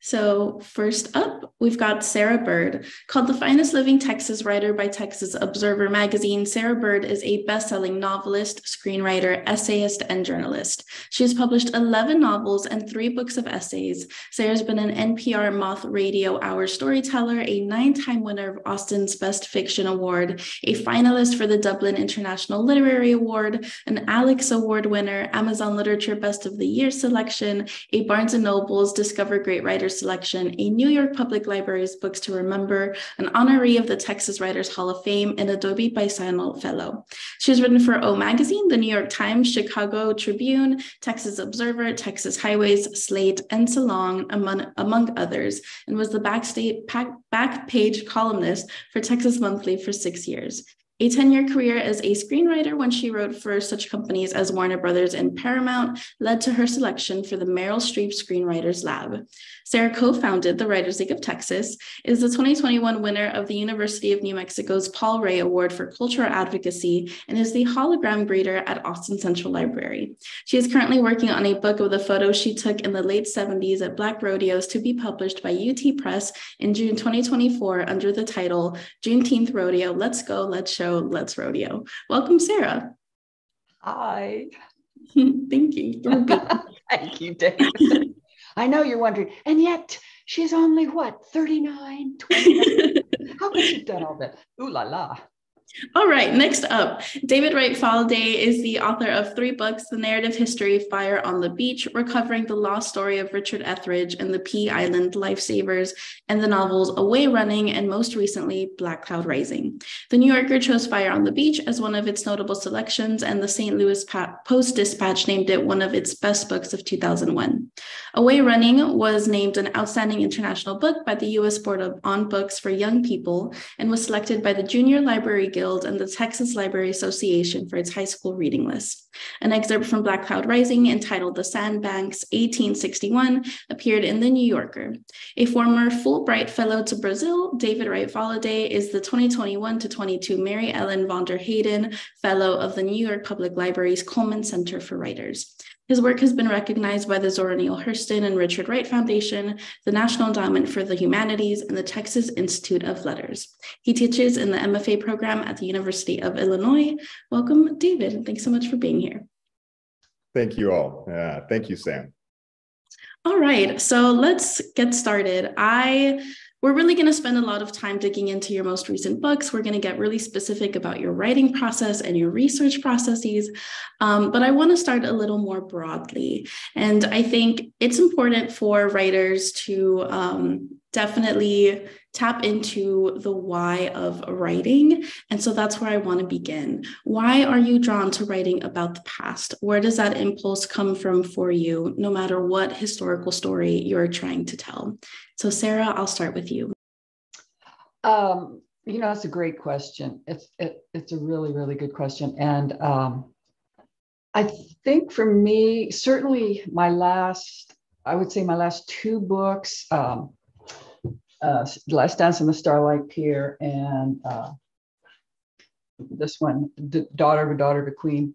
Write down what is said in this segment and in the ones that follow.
So, first up, we've got Sarah Bird. Called the finest living Texas writer by Texas Observer magazine, Sarah Bird is a best selling novelist, screenwriter, essayist, and journalist. She has published 11 novels and three books of essays. Sarah's been an NPR Moth Radio Hour storyteller, a nine time winner of Austin's Best Fiction Award, a finalist for the Dublin International Literary Award, an Alex Award winner, Amazon Literature Best of the Year selection, a Barnes and Noble's Discover Great Writers Selection, a New York Public Library's Books to Remember, an honoree of the Texas Writers Hall of Fame, and a Dobie Paisano Fellow. She has written for O Magazine, the New York Times, Chicago Tribune, Texas Observer, Texas Highways, Slate, and Salon, among, among others, and was the backstage, back page columnist for Texas Monthly for six years a 10 year career as a screenwriter when she wrote for such companies as Warner Brothers and Paramount led to her selection for the Meryl Streep Screenwriters Lab. Sarah co founded the Writers League of Texas, is the 2021 winner of the University of New Mexico's Paul Ray Award for Cultural Advocacy, and is the hologram breeder at Austin Central Library. She is currently working on a book of the photos she took in the late 70s at Black Rodeos to be published by UT Press in June 2024 under the title Juneteenth Rodeo Let's Go, Let's Show, Let's Rodeo. Welcome, Sarah. Hi. Thank you. Thank you, David. I know you're wondering, and yet she's only what, 39, 29? How could she have done all that? Ooh la la. All right, next up, David Wright Faladé is the author of three books The Narrative History, Fire on the Beach, recovering the lost story of Richard Etheridge and the Pea Island Lifesavers, and the novels Away Running and most recently Black Cloud Rising. The New Yorker chose Fire on the Beach as one of its notable selections, and the St. Louis Post Dispatch named it one of its best books of 2001. Away Running was named an outstanding international book by the U.S. Board of on Books for Young People and was selected by the Junior Library Guild and the Texas Library Association for its high school reading list. An excerpt from Black Cloud Rising entitled The Sandbanks 1861 appeared in The New Yorker. A former Fulbright Fellow to Brazil, David Wright Faladé is the 2021 to 22 Mary Ellen von der Heyden Fellow of the New York Public Library's Cullman Center for Writers. His work has been recognized by the Zora Neale Hurston and Richard Wright Foundation, the National Endowment for the Humanities, and the Texas Institute of Letters. He teaches in the MFA program at the University of Illinois. Welcome, David. And thanks so much for being here. Thank you all. Uh, thank you, Sam. All right, so let's get started. I we're really going to spend a lot of time digging into your most recent books. We're going to get really specific about your writing process and your research processes. Um, but I want to start a little more broadly. And I think it's important for writers to um, definitely tap into the why of writing. And so that's where I want to begin. Why are you drawn to writing about the past? Where does that impulse come from for you, no matter what historical story you're trying to tell? So, Sarah, I'll start with you. Um, you know, it's a great question. It's it, it's a really really good question, and um, I think for me, certainly my last, I would say my last two books, um, uh, Last Dance on the Starlight Pier and uh, this one, the Daughter of a Daughter of a Queen,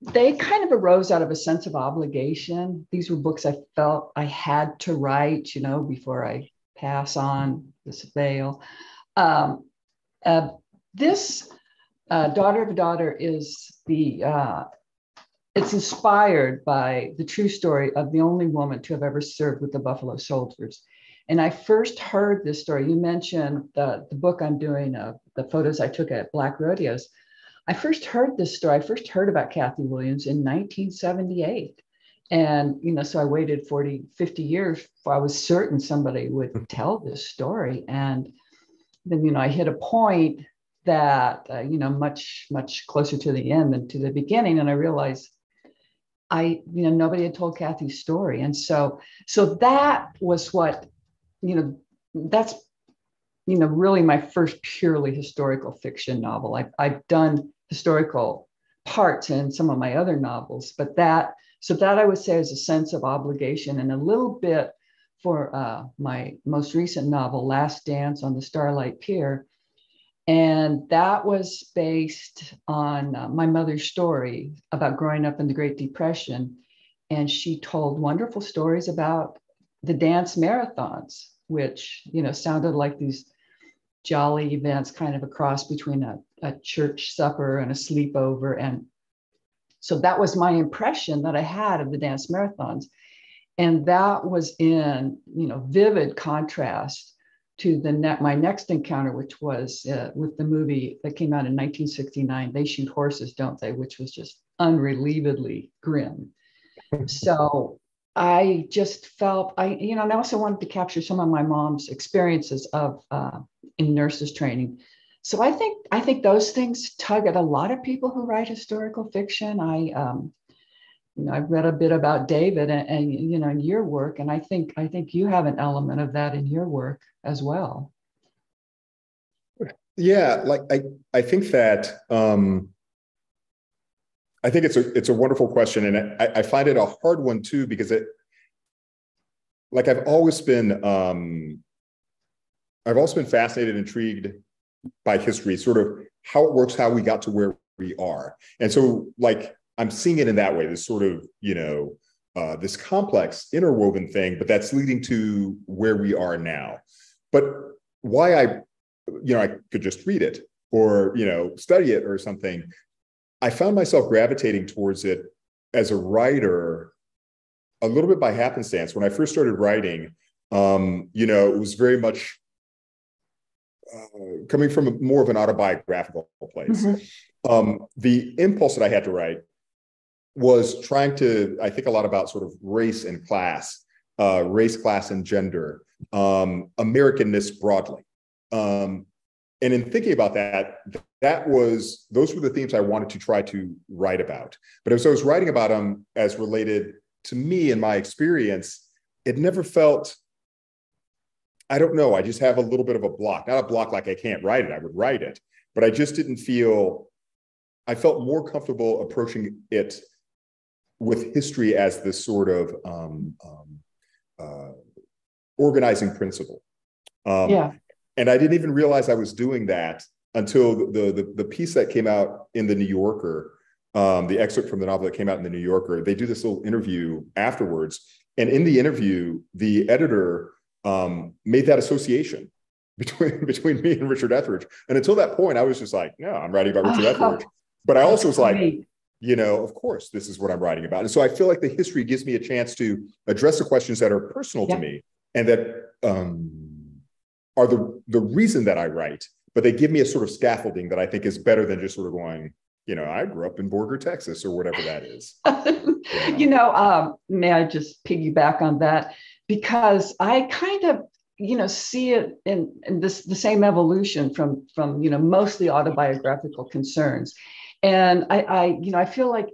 they kind of arose out of a sense of obligation. These were books I felt I had to write, you know, before I pass on this veil. Um, uh, this uh, Daughter of a Daughter is the uh, it's inspired by the true story of the only woman to have ever served with the Buffalo Soldiers. And I first heard this story. You mentioned the, the book I'm doing, uh, the photos I took at Black Rodeos. I first heard this story. I first heard about Kathy Williams in 1978. And, you know, so I waited 40, 50 years before I was certain somebody would tell this story. And then, you know, I hit a point that, uh, you know, much, much closer to the end than to the beginning. And I realized I, you know, nobody had told Kathy's story. And so, so that was what, you know, that's, you know, really my first purely historical fiction novel. I, I've done historical parts in some of my other novels, but that, so that I would say is a sense of obligation and a little bit for uh, my most recent novel, Last Dance on the Starlight Pier. And that was based on uh, my mother's story about growing up in the Great Depression. And she told wonderful stories about the dance marathons, which you know sounded like these jolly events, kind of a cross between a, a church supper and a sleepover. And so that was my impression that I had of the dance marathons. And that was in, you know, vivid contrast to the net, my next encounter, which was uh, with the movie that came out in 1969, They Shoot Horses, Don't They? Which was just unrelievedly grim. so I just felt I, you know, and I also wanted to capture some of my mom's experiences of uh, in nurses training. So I think I think those things tug at a lot of people who write historical fiction. I um, you know, I've read a bit about David and, and you know in your work, and I think I think you have an element of that in your work as well. Yeah, like I I think that um, I think it's a it's a wonderful question, and I, I find it a hard one too because it like I've always been um, I've also been fascinated, intrigued by history, sort of how it works, how we got to where we are, and so like I'm seeing it in that way, this sort of, you know, uh, this complex interwoven thing, but that's leading to where we are now. But why I, you know, I could just read it or, you know, study it or something. I found myself gravitating towards it as a writer a little bit by happenstance. When I first started writing, um, you know, it was very much uh, coming from a, more of an autobiographical place. Mm-hmm. Um, the impulse that I had to write was trying to, I think a lot about sort of race and class, uh, race, class, and gender, um, Americanness broadly. Um, and in thinking about that, that was those were the themes I wanted to try to write about. But as I was writing about them as related to me and my experience, it never felt. I don't know. I just have a little bit of a block. Not a block like I can't write it. I would write it, but I just didn't feel. I felt more comfortable approaching it with history as this sort of um, um, uh, organizing principle. Um, yeah. And I didn't even realize I was doing that until the, the, the piece that came out in the New Yorker, um, the excerpt from the novel that came out in the New Yorker. They do this little interview afterwards, and in the interview, the editor um, made that association between between me and Richard Etheridge. And until that point, I was just like, no, I'm writing about Richard oh, Etheridge. But I also was like, you know, of course, this is what I'm writing about. And so I feel like the history gives me a chance to address the questions that are personal yeah. to me and that um, are the, the reason that I write, but they give me a sort of scaffolding that I think is better than just sort of going, you know, I grew up in Borger, Texas, or whatever that is. You know, um, may I just piggyback on that? Because I kind of you know see it in, in this the same evolution from from you know mostly autobiographical concerns and I, I, you know, I feel like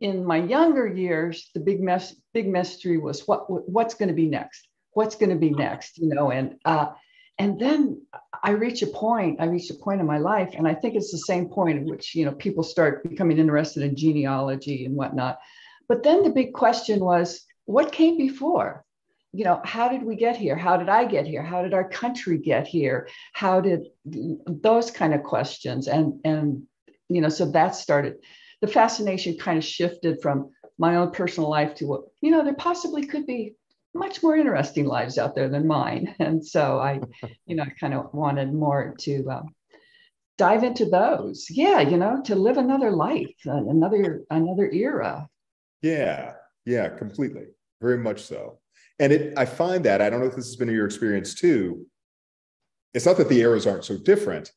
in my younger years, the big mess, big mystery was what what's going to be next? What's going to be next? You know, and uh, and then I reach a point. I reach a point in my life, and I think it's the same point at which you know people start becoming interested in genealogy and whatnot. But then the big question was, what came before? you know how did we get here how did i get here how did our country get here how did those kind of questions and and you know, so that started. The fascination kind of shifted from my own personal life to what, you know, there possibly could be much more interesting lives out there than mine. And so I, you know, I kind of wanted more to um, dive into those. Yeah, you know, to live another life, another another era. Yeah, yeah, completely, very much so. And it, I find that I don't know if this has been your experience too. It's not that the eras aren't so different,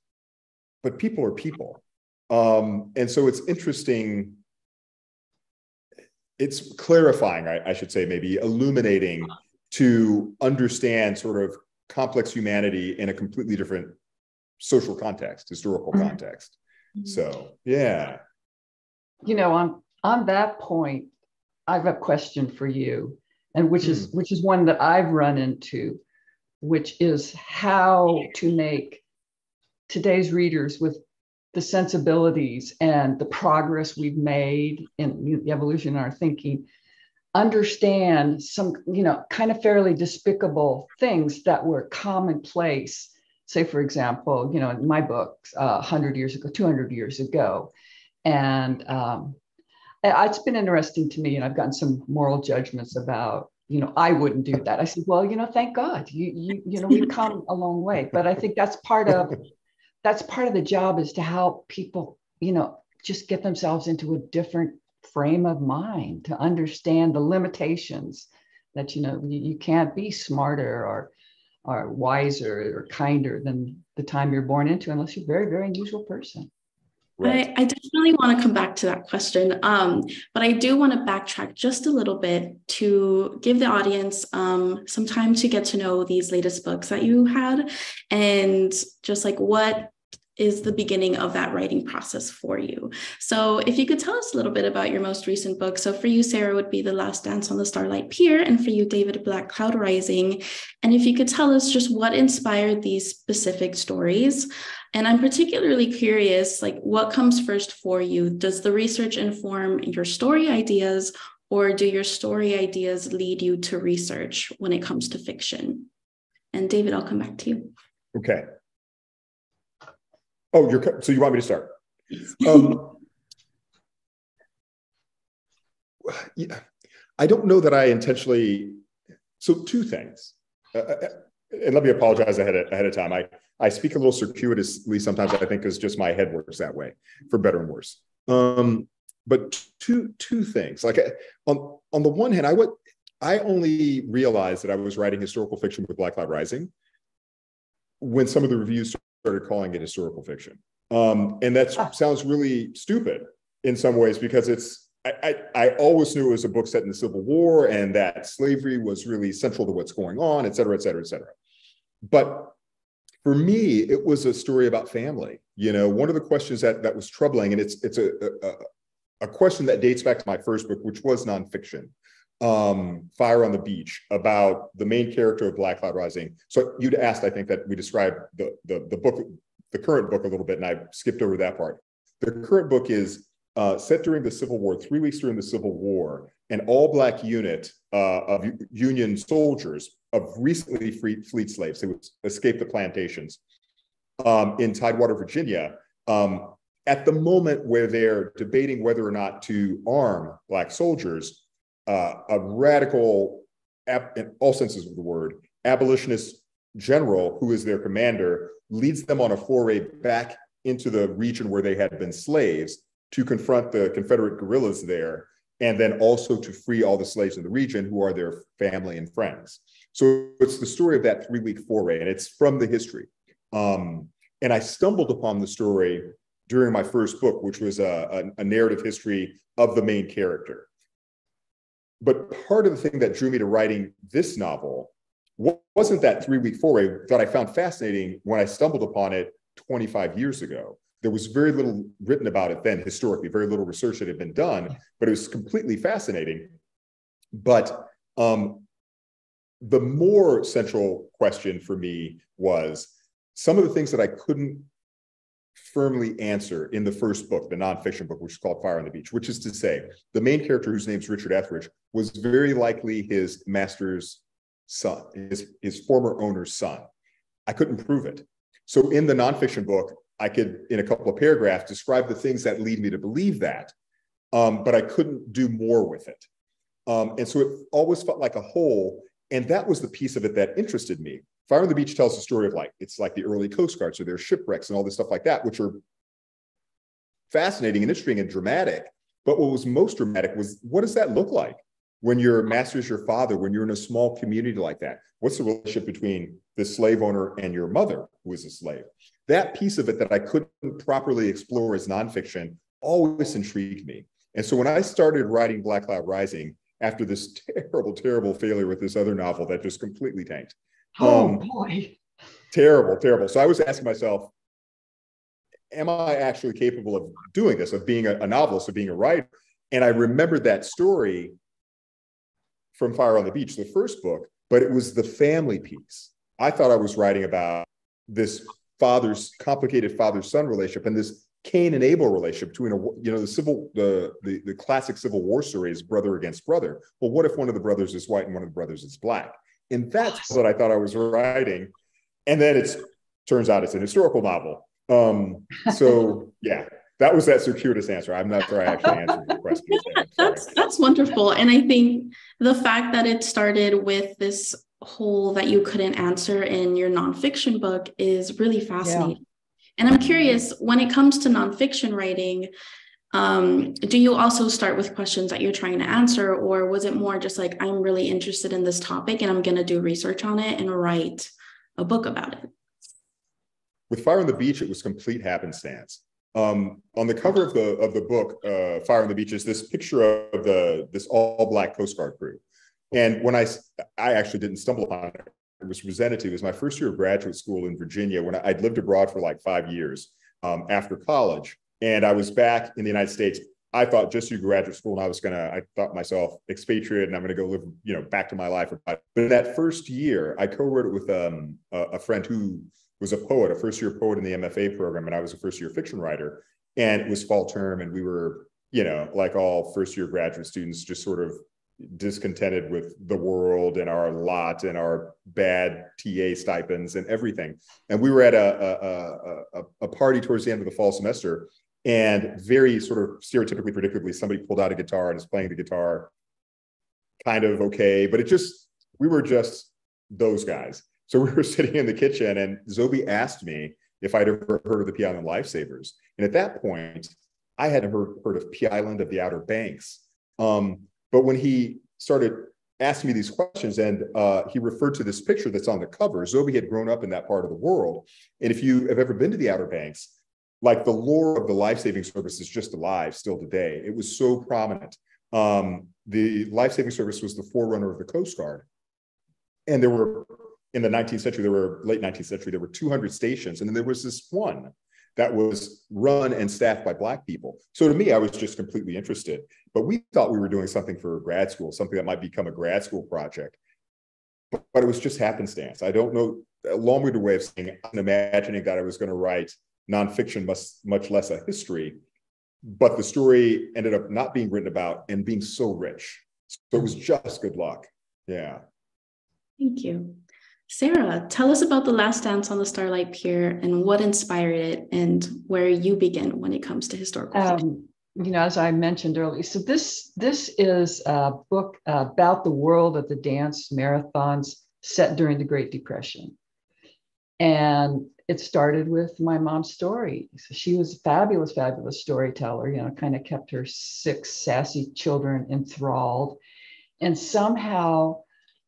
but people are people. Um, and so it's interesting. It's clarifying, I, I should say, maybe illuminating to understand sort of complex humanity in a completely different social context, historical mm-hmm. context. So, yeah. You know, on on that point, I have a question for you, and which is mm. which is one that I've run into, which is how to make today's readers with the sensibilities and the progress we've made in the evolution in our thinking understand some you know kind of fairly despicable things that were commonplace say for example you know in my books uh, 100 years ago 200 years ago and um, it's been interesting to me and i've gotten some moral judgments about you know, I wouldn't do that. I said, well, you know, thank God, you you you know, we've come a long way. But I think that's part of that's part of the job is to help people, you know, just get themselves into a different frame of mind to understand the limitations that you know you, you can't be smarter or or wiser or kinder than the time you're born into unless you're a very very unusual person Right. I, I, definitely want to come back to that question. Um, but I do want to backtrack just a little bit to give the audience um, some time to get to know these latest books that you had and just like what is the beginning of that writing process for you. So, if you could tell us a little bit about your most recent book. So, for you, Sarah, would be The Last Dance on the Starlight Pier, and for you, David, Black Cloud Rising. And if you could tell us just what inspired these specific stories. And I'm particularly curious, like, what comes first for you? Does the research inform your story ideas, or do your story ideas lead you to research when it comes to fiction? And David, I'll come back to you. Okay. Oh, you're so you want me to start? Um, yeah, I don't know that I intentionally. So two things, uh, uh and let me apologize ahead of, ahead of time. I I speak a little circuitously sometimes. I think because just my head works that way, for better and worse. Um, but two two things. Like on on the one hand, I would I only realized that I was writing historical fiction with Black Cloud Rising when some of the reviews started calling it historical fiction. Um, and that ah. sounds really stupid in some ways because it's I, I, I, always knew it was a book set in the Civil War and that slavery was really central to what's going on, et cetera, et cetera, et cetera. But for me, it was a story about family. You know, one of the questions that that was troubling, and it's it's a, a, a question that dates back to my first book, which was nonfiction, um, Fire on the Beach about the main character of Black Cloud Rising. So you'd asked, I think, that we described the, the, the book, the current book a little bit, and I skipped over that part. The current book is uh, set during the Civil War, three weeks during the Civil War, an all Black unit uh, of Union soldiers of recently freed fleet slaves who escaped the plantations um, in Tidewater, Virginia. Um, at the moment where they're debating whether or not to arm Black soldiers, uh, a radical, in all senses of the word, abolitionist general who is their commander leads them on a foray back into the region where they had been slaves to confront the Confederate guerrillas there, and then also to free all the slaves in the region who are their family and friends. So it's the story of that three week foray, and it's from the history. Um, and I stumbled upon the story during my first book, which was a, a, a narrative history of the main character. But part of the thing that drew me to writing this novel wasn't that three week foray that I found fascinating when I stumbled upon it 25 years ago. There was very little written about it then historically, very little research that had been done, but it was completely fascinating. But um, the more central question for me was some of the things that I couldn't firmly answer in the first book, the nonfiction book, which is called Fire on the Beach, which is to say, the main character, whose name is Richard Etheridge, was very likely his master's son, his, his former owner's son. I couldn't prove it. So in the nonfiction book, I could, in a couple of paragraphs, describe the things that lead me to believe that, um, but I couldn't do more with it. Um, and so it always felt like a hole. And that was the piece of it that interested me. Fire on the Beach tells the story of like, it's like the early Coast Guards or their shipwrecks and all this stuff like that, which are fascinating and interesting and dramatic. But what was most dramatic was what does that look like when your master is your father, when you're in a small community like that? What's the relationship between the slave owner and your mother, who is a slave? That piece of it that I couldn't properly explore as nonfiction always intrigued me. And so when I started writing Black Cloud Rising after this terrible, terrible failure with this other novel that just completely tanked, Oh um, boy. Terrible, terrible. So I was asking myself, am I actually capable of doing this, of being a, a novelist, of being a writer? And I remembered that story from Fire on the Beach, the first book, but it was the family piece. I thought I was writing about this father's complicated father-son relationship and this Cain and Abel relationship between a you know the civil the, the the classic Civil War story is brother against brother. Well, what if one of the brothers is white and one of the brothers is black? And that's what I thought I was writing. And then it turns out it's an historical novel. Um, so yeah, that was that circuitous answer. I'm not sure I actually answered your question. yeah, that's that's wonderful, and I think the fact that it started with this hole that you couldn't answer in your nonfiction book is really fascinating. Yeah. And I'm curious when it comes to nonfiction writing, um, do you also start with questions that you're trying to answer, or was it more just like, I'm really interested in this topic and I'm going to do research on it and write a book about it? With Fire on the Beach, it was complete happenstance. Um, on the cover of the of the book, uh, Fire on the Beach, is this picture of the this all black Coast Guard crew. And when I I actually didn't stumble upon it, it was presented to. It was my first year of graduate school in Virginia when I'd lived abroad for like five years um, after college and I was back in the United States. I thought just through graduate school, and I was gonna, I thought myself expatriate, and I'm gonna go live, you know, back to my life. But in that first year, I co-wrote it with um, a, a friend who was a poet, a first year poet in the MFA program, and I was a first year fiction writer. And it was fall term, and we were, you know, like all first year graduate students, just sort of discontented with the world and our lot and our bad TA stipends and everything. And we were at a, a, a, a party towards the end of the fall semester and very sort of stereotypically, predictably, somebody pulled out a guitar and is playing the guitar kind of okay. But it just, we were just those guys. So we were sitting in the kitchen and Zoby asked me if I'd ever heard of the Pea Island Lifesavers. And at that point, I hadn't heard, heard of Pea Island of the Outer Banks. Um, but when he started asking me these questions and uh, he referred to this picture that's on the cover, Zoby had grown up in that part of the world. And if you have ever been to the Outer Banks, like the lore of the life-saving service is just alive still today. It was so prominent. Um, the life-saving service was the forerunner of the Coast Guard. And there were, in the 19th century, there were, late 19th century, there were 200 stations. And then there was this one that was run and staffed by Black people. So to me, I was just completely interested. But we thought we were doing something for grad school, something that might become a grad school project. But, it was just happenstance. I don't know, a long-winded way of saying, I'm imagining that I was going to write nonfiction, much, much less a history. But the story ended up not being written about and being so rich. So it was just good luck. Yeah. Thank you. Sarah, tell us about The Last Dance on the Starlight Pier and what inspired it and where you begin when it comes to historical um, You know, as I mentioned earlier, so this this is a book about the world of the dance marathons set during the Great Depression. And it started with my mom's story. So she was a fabulous, fabulous storyteller, you know, kind of kept her six sassy children enthralled and somehow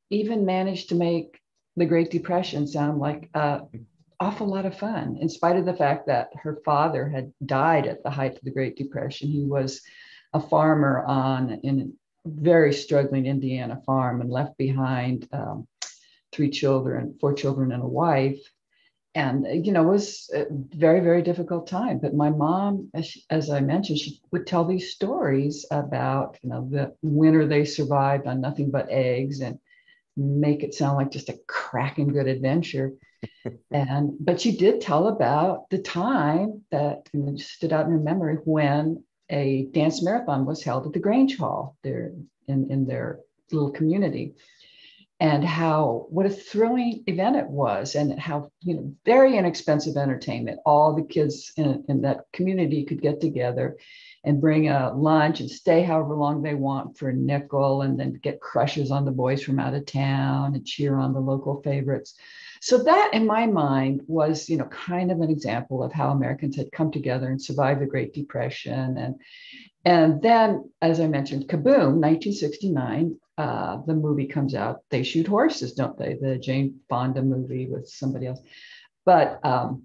even managed to make the Great Depression sound like an awful lot of fun, in spite of the fact that her father had died at the height of the Great Depression. He was a farmer on in a very struggling Indiana farm and left behind um, three children, four children, and a wife and you know it was a very very difficult time but my mom as, she, as, i mentioned she would tell these stories about you know the winter they survived on nothing but eggs and make it sound like just a cracking good adventure. And but she did tell about the time that stood out in her memory when a dance marathon was held at the grange hall there in, in their little community and how what a thrilling event it was and how you know very inexpensive entertainment. All the kids in, in that community could get together and bring a lunch and stay however long they want for a nickel and then get crushes on the boys from out of town and cheer on the local favorites. So that in my mind was you know kind of an example of how americans had come together and survived the great depression and and then, as I mentioned, Kaboom, 1969, uh, the movie comes out. They shoot horses, don't they? The Jane Fonda movie with somebody else. But, um,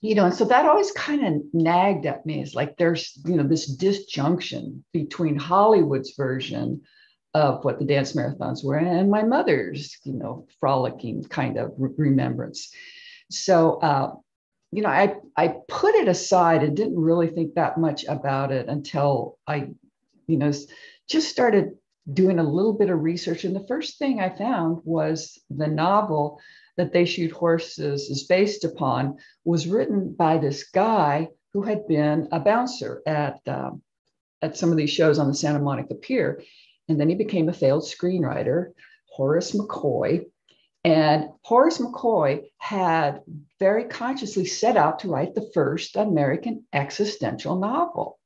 you know, and so that always kind of nagged at me. It's like there's, you know, this disjunction between Hollywood's version of what the dance marathons were and my mother's, you know, frolicking kind of remembrance. So, uh, you know, I, I put it aside and didn't really think that much about it until I, you know, just started doing a little bit of research. And the first thing I found was the novel that They Shoot Horses is based upon was written by this guy who had been a bouncer at, um, at some of these shows on the Santa Monica Pier. And then he became a failed screenwriter, Horace McCoy. And Horace McCoy had very consciously set out to write the first American existential novel.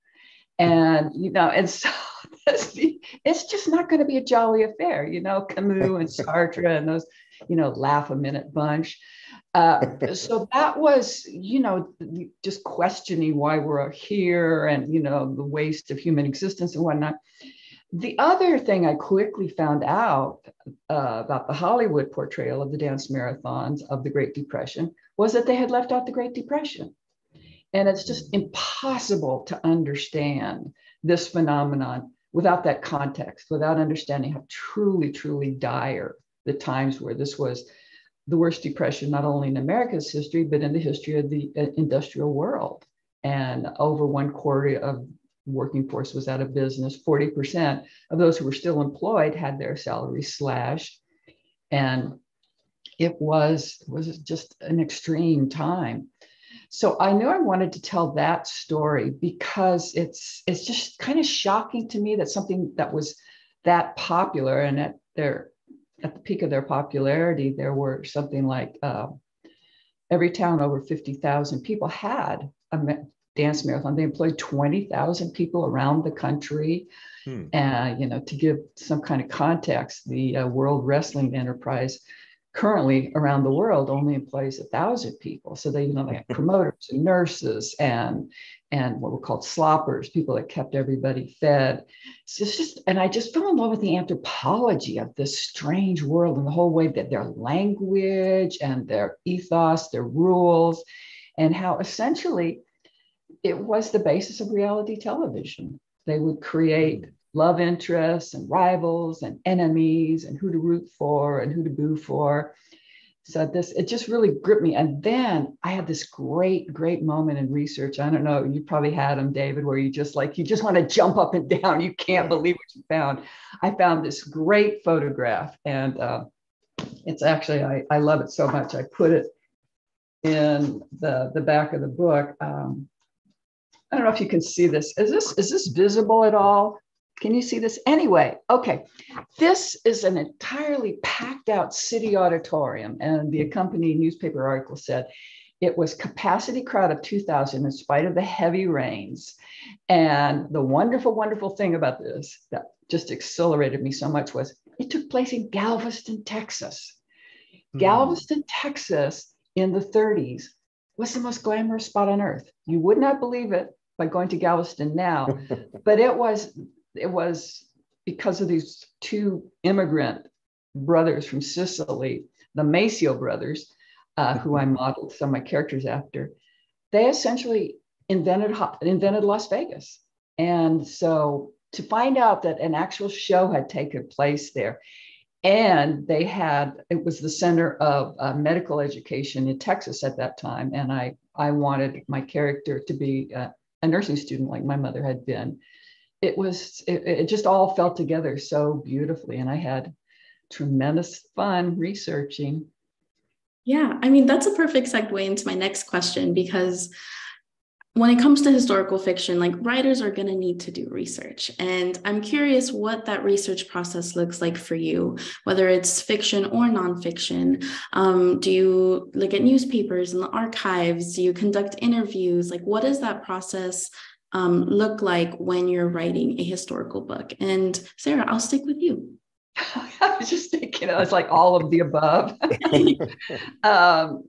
And, you know, and so it's just not going to be a jolly affair, you know, Camus and Sartre and those, you know, laugh a minute bunch. Uh, so that was, you know, just questioning why we're here and, you know, the waste of human existence and whatnot. The other thing I quickly found out uh, about the Hollywood portrayal of the dance marathons of the Great Depression was that they had left out the Great Depression. And it's just impossible to understand this phenomenon without that context, without understanding how truly, truly dire the times were. This was the worst depression, not only in America's history, but in the history of the uh, industrial world. And over one quarter of working force was out of business. 40% of those who were still employed had their salaries slashed. And it was, was just an extreme time. So I knew I wanted to tell that story because it's it's just kind of shocking to me that something that was that popular and at their at the peak of their popularity, there were something like uh, every town over 50,000 people had a dance marathon. They employed 20,000 people around the country. Hmm. And, uh, you know, to give some kind of context, the uh, World Wrestling Enterprise currently around the world only employs a thousand people. So they, you know, they have promoters and nurses and and what were called sloppers, people that kept everybody fed. So it's just, and I just fell in love with the anthropology of this strange world and the whole way that their language and their ethos, their rules, and how essentially it was the basis of reality television. They would create love interests and rivals and enemies and who to root for and who to boo for. So this it just really gripped me. And then I had this great, great moment in research. I don't know, you probably had them, David, where you just like you just want to jump up and down. You can't believe what you found. I found this great photograph, and uh, it's actually I, I love it so much. I put it in the the back of the book. Um, I don't know if you can see this. Is this is this visible at all? Can you see this? Anyway, okay. This is an entirely packed out city auditorium, and the accompanying newspaper article said it was capacity crowd of 2000 in spite of the heavy rains. And the wonderful, wonderful thing about this that just accelerated me so much was it took place in Galveston, Texas. Mm. Galveston, Texas in the 30s was the most glamorous spot on earth. You would not believe it by going to Galveston now, but it was it was because of these two immigrant brothers from Sicily, the Maceo brothers, uh, who I modeled some of my characters after. They essentially invented invented Las Vegas, and so to find out that an actual show had taken place there, and they had it was the center of uh, medical education in Texas at that time, and I I wanted my character to be uh, a nursing student like my mother had been. It was, it, it just all fell together so beautifully. And I had tremendous fun researching. Yeah, I mean, that's a perfect segue into my next question because when it comes to historical fiction, like writers are going to need to do research. And I'm curious what that research process looks like for you, whether it's fiction or nonfiction. Um, do you look at newspapers and the archives? Do you conduct interviews? Like, what does that process um, look like when you're writing a historical book? And Sarah, I'll stick with you. I was just thinking, it's like all of the above. um,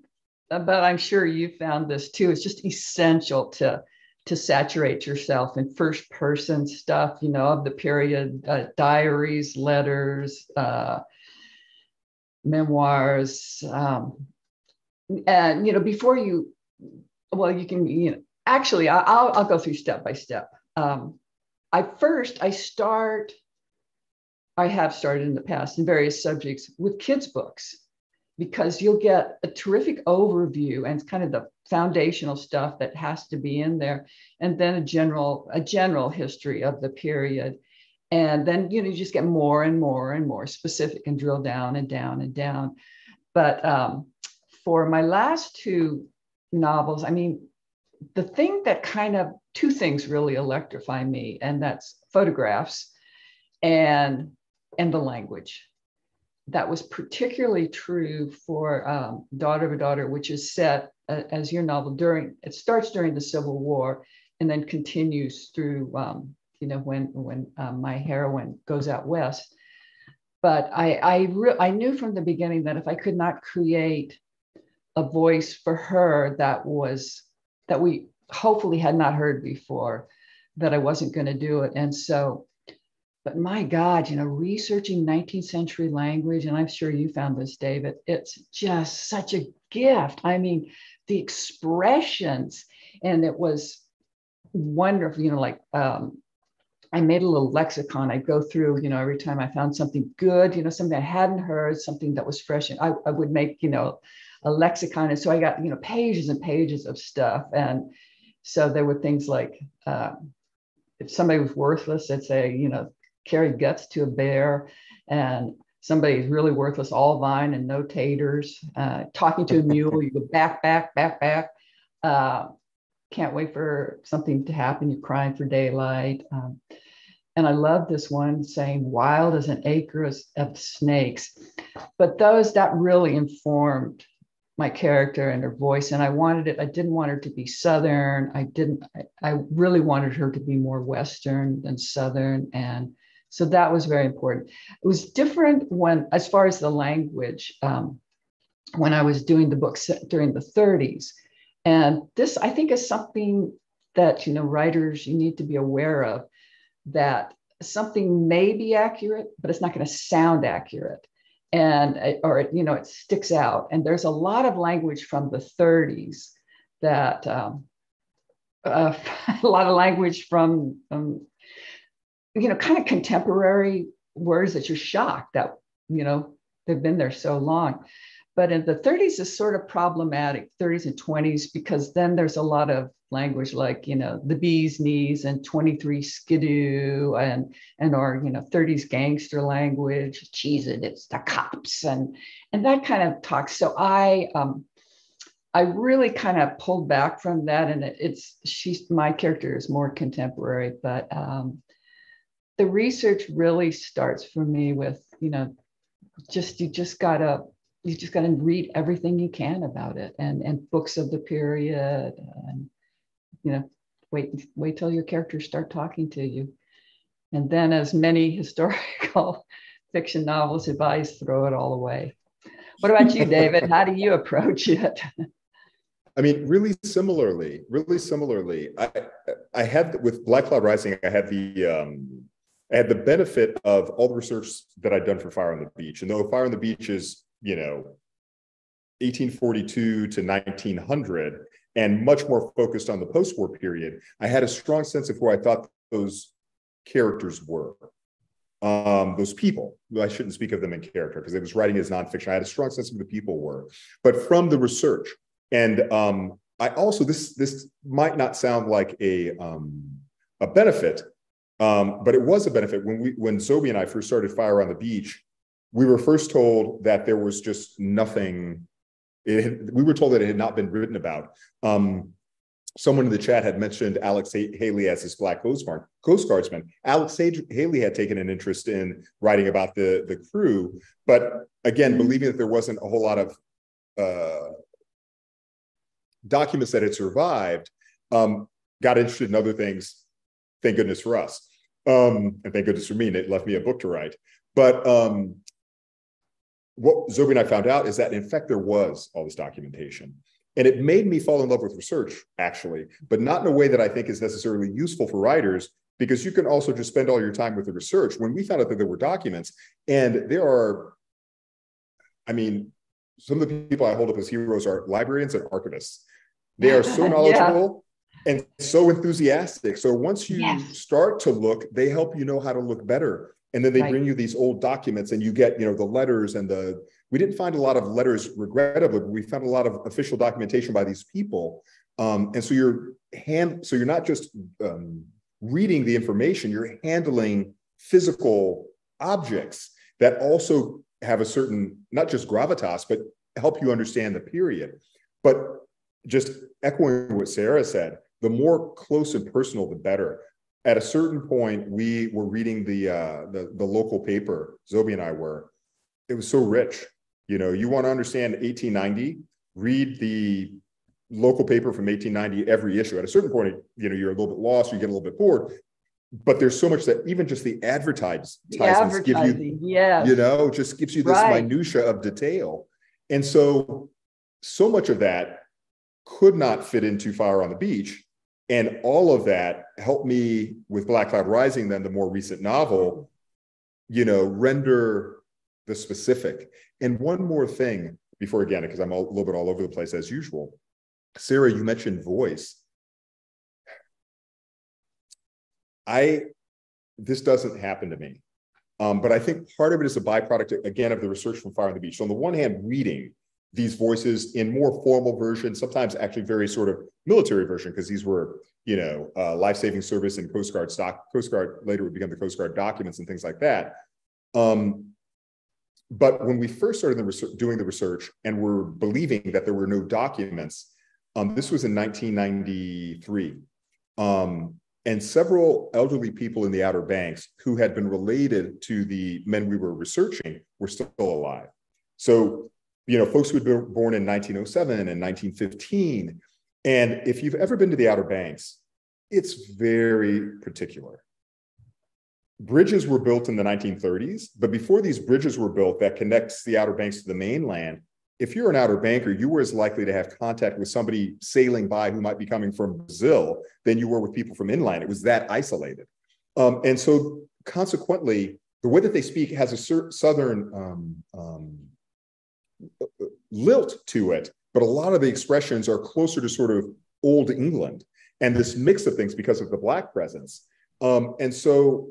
but I'm sure you found this too. It's just essential to to saturate yourself in first person stuff, you know, of the period, uh, diaries, letters, uh, memoirs, um, and you know, before you, well, you can, you know, actually, I'll I'll go through step by step. Um, I first I start. I have started in the past in various subjects with kids' books because you'll get a terrific overview and kind of the foundational stuff that has to be in there. And then a general a general history of the period. And then you know you just get more and more and more specific and drill down and down and down. But um, for my last two novels i mean the thing that kind of two things really electrify me and that's photographs and and the language that was particularly true for um, Daughter of a Daughter, which is set uh, as your novel during, it starts during the Civil War and then continues through, um, you know, when, when um, my heroine goes out west. But I, I, re- I knew from the beginning that if I could not create a voice for her that was, that we hopefully had not heard before, that I wasn't going to do it. And so but my God, you know, researching 19th century language, and I'm sure you found this, David, it's just such a gift. I mean, the expressions, and it was wonderful, you know, like um, I made a little lexicon. I'd go through, you know, every time I found something good, you know, something I hadn't heard, something that was fresh, and I, I would make, you know, a lexicon. And so I got, you know, pages and pages of stuff. And so there were things like, uh, if somebody was worthless, I'd say, you know, carry guts to a bear and somebody's really worthless, all vine and no taters, uh, talking to a mule, you go back, back, back, back. Uh, can't wait for something to happen. You're crying for daylight. Um, and I love this one saying, wild as an acre of snakes. But those that really informed my character and her voice. And I wanted it, I didn't want her to be Southern. I didn't, I, I really wanted her to be more Western than Southern. And so that was very important. It was different when, as far as the language, um, when I was doing the books during the 30s. And this, I think, is something that you know writers you need to be aware of that something may be accurate, but it's not going to sound accurate, and or you know it sticks out. And there's a lot of language from the 30s that. Um, uh, a lot of language from um, you know, kind of contemporary words that you're shocked that, you know, they've been there so long. But in the 30s is sort of problematic, 30s and 20s, because then there's a lot of language like, you know, the bee's knees and 23 skidoo and, and or, you know, 30s gangster language, cheese it, it's the cops and, and that kind of talk. So I, um, I really kind of pulled back from that, and it, it's she's my character is more contemporary, but um, the research really starts for me with you know just you just gotta you just gotta read everything you can about it and and books of the period and you know wait wait till your characters start talking to you. And then as many historical fiction novels advise throw it all away. What about you david? How do you approach it? I mean, really similarly, really similarly, I I had with Black Cloud Rising, I had the um, I had the benefit of all the research that I'd done for Fire on the Beach. And though Fire on the Beach is, you know, 1842 to 1900 and much more focused on the post-war period, I had a strong sense of who I thought those characters were. Um, those people, I shouldn't speak of them in character because it was writing as nonfiction. I had a strong sense of who the people were, but from the research. And um, I also, this, this might not sound like a, um, a benefit, um, but it was a benefit when we when Zoby and I first started Fire on the Beach. We were first told that there was just nothing. It Had, we were told that it had not been written about. Um, someone in the chat had mentioned Alex Haley as his Black Coast, Guard, Coast Guardsman. Alex Haley had taken an interest in writing about the, the crew, but again, believing that there wasn't a whole lot of uh, documents that had survived, um, got interested in other things. Thank goodness for us. Um, and thank goodness for me, and it left me a book to write. But um, what Zoby and I found out is that in fact there was all this documentation. And it made me fall in love with research, actually, but not in a way that I think is necessarily useful for writers, because you can also just spend all your time with the research. When we found out that there were documents, and there are, I mean, some of the people I hold up as heroes are librarians and archivists. They are so knowledgeable and so enthusiastic. So once you yes. start to look, they help you know how to look better. And then they right. bring you these old documents and you get, you know, the letters and the we didn't find a lot of letters regrettably, but we found a lot of official documentation by these people. Um, and so you're hand so you're not just um, reading the information, you're handling physical objects that also have a certain not just gravitas, but help you understand the period. But just echoing what Sarah said, the more close and personal, the better. At a certain point, we were reading the uh, the, the local paper. Zoby and I were, it was so rich. You know, you want to understand 1890, read the local paper from 1890 every issue. At a certain point, you know, you're a little bit lost, you get a little bit bored. But there's so much that even just the advertisements give you, yes. you know, just gives you this right. minutia of detail. And so, so much of that could not fit into Fire on the Beach. And all of that helped me with Black Cloud Rising, then the more recent novel, you know, render the specific. And one more thing before again, because I'm a little bit all over the place as usual. Sarah, you mentioned voice. I this doesn't happen to me. Um, but I think part of it is a byproduct, again, of the research from Fire on the Beach. So on the one hand, reading these voices in more formal versions, sometimes actually very sort of military version, because these were, you know, uh, life-saving service and Coast Guard stock. Coast Guard later would become the Coast Guard documents and things like that. Um, but when we first started the research, doing the research and were believing that there were no documents, um, this was in 1993. Um, and several elderly people in the Outer Banks who had been related to the men we were researching were still alive. So, you know, folks who been born in 1907 and 1915. And if you've ever been to the Outer Banks, it's very particular bridges were built in the 1930s, but before these bridges were built that connects the Outer Banks to the mainland, if you're an Outer Banker, you were as likely to have contact with somebody sailing by who might be coming from Brazil than you were with people from inland. It was that isolated. Um, and so consequently, the way that they speak has a southern um, um, lilt to it, but a lot of the expressions are closer to sort of old England and this mix of things because of the black presence. Um, and so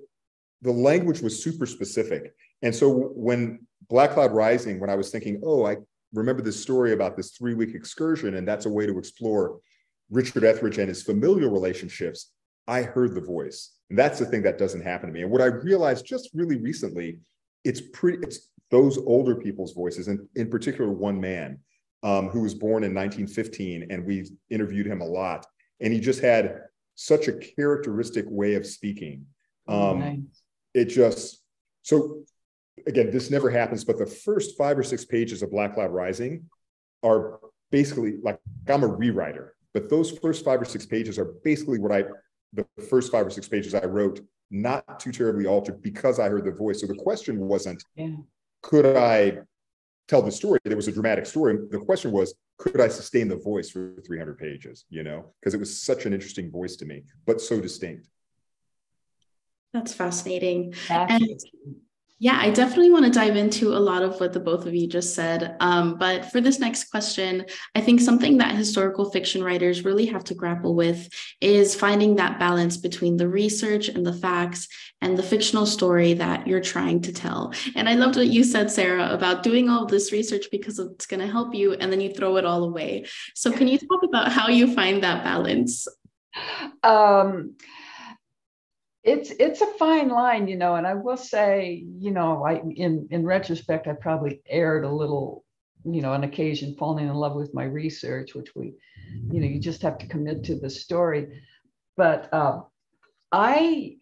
the language was super specific. And so when Black Cloud Rising, when I was thinking, oh, I remember this story about this three week excursion, and that's a way to explore Richard Etheridge and his familial relationships, I heard the voice. And that's the thing that doesn't happen to me. And what I realized just really recently, it's pretty, it's those older people's voices, and in particular, one man um, who was born in 1915, and we interviewed him a lot. And he just had such a characteristic way of speaking. Um, nice it just so again this never happens but the first five or six pages of black cloud rising are basically like i'm a rewriter but those first five or six pages are basically what i the first five or six pages i wrote not too terribly altered because i heard the voice so the question wasn't yeah. Could i tell the story there was a dramatic story the question was could i sustain the voice for 300 pages you know because it was such an interesting voice to me but so distinct that's fascinating. fascinating. And yeah, I definitely want to dive into a lot of what the both of you just said. Um, but for this next question, I think something that historical fiction writers really have to grapple with is finding that balance between the research and the facts and the fictional story that you're trying to tell. And I loved what you said, Sarah, about doing all this research because it's going to help you and then you throw it all away. So, can you talk about how you find that balance? Um, it's it's a fine line, you know, and I will say, you know, I in in retrospect, I probably erred a little, you know, on occasion falling in love with my research, which we, you know, you just have to commit to the story. But uh, I,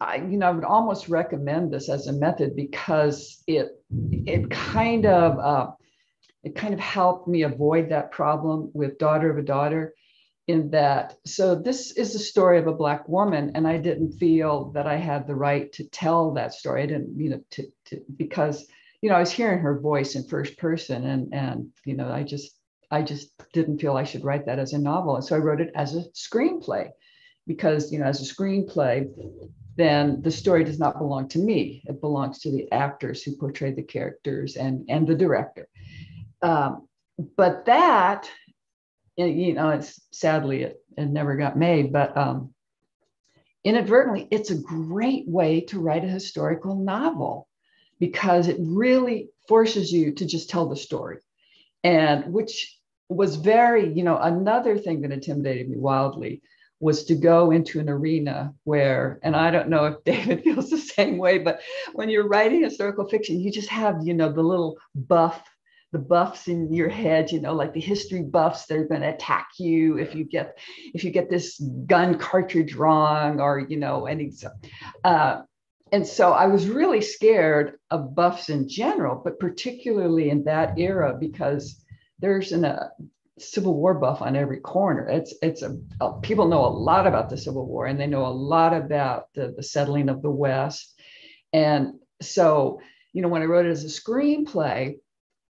I, you know, I would almost recommend this as a method because it it kind of uh, it kind of helped me avoid that problem with daughter of a daughter in that. So this is the story of a black woman and i didn't feel that i had the right to tell that story. I didn't you know to, to because you know i was hearing her voice in first person and and you know i just i just didn't feel i should write that as a novel. And so i wrote it as a screenplay because you know as a screenplay then the story does not belong to me. It belongs to the actors who portray the characters and and the director. Um, but that you know, it's sadly it, it never got made, but um, inadvertently, it's a great way to write a historical novel because it really forces you to just tell the story, and which was very, you know, another thing that intimidated me wildly was to go into an arena where, and I don't know if David feels the same way, but when you're writing historical fiction, you just have, you know, the little buff the buffs in your head you know like the history buffs they're going to attack you if you get if you get this gun cartridge wrong or you know any uh, and so I was really scared of buffs in general, but particularly in that era because there's an, a Civil War buff on every corner. It's it's a, a, people know a lot about the Civil War and they know a lot about the, the settling of the West. And so, you know, when I wrote it as a screenplay,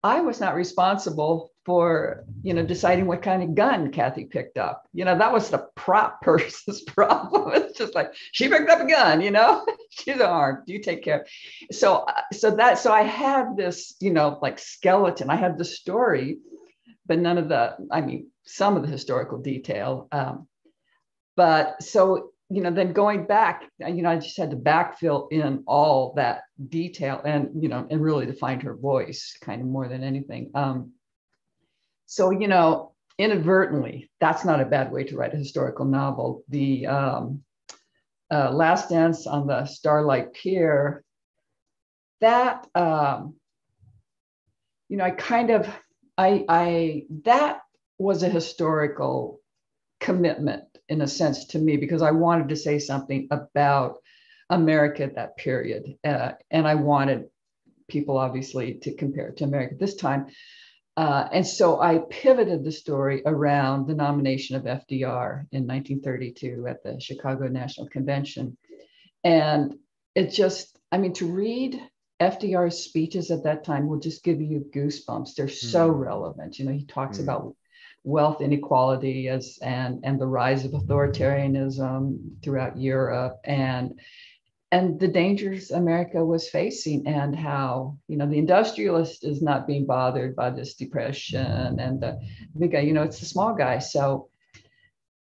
I was not responsible for you know deciding what kind of gun Kathy picked up. You know, that was the prop person's problem. It's just like she picked up a gun, you know, she's armed. You take care. So so that so I had this, you know, like skeleton. I had the story, but none of the, I mean, some of the historical detail. Um, but so you know, then going back, you know, I just had to backfill in all that detail and, you know, and really to find her voice kind of more than anything. Um, so, you know, inadvertently, that's not a bad way to write a historical novel. The um, uh, Last Dance on the Starlight Pier, that, um, you know, I kind of, I, I, that was a historical commitment in a sense to me because I wanted to say something about America at that period. Uh, and I wanted people obviously to compare it to America at this time. Uh, and so I pivoted the story around the nomination of FDR in 1932 at the Chicago National Convention. And it just, I mean, to read FDR's speeches at that time will just give you goosebumps. They're so mm. relevant. You know, he talks mm. about wealth inequality as and and the rise of authoritarianism throughout Europe. And and the dangers America was facing and how you know the industrialist is not being bothered by this depression and the big guy you know it's the small guy. So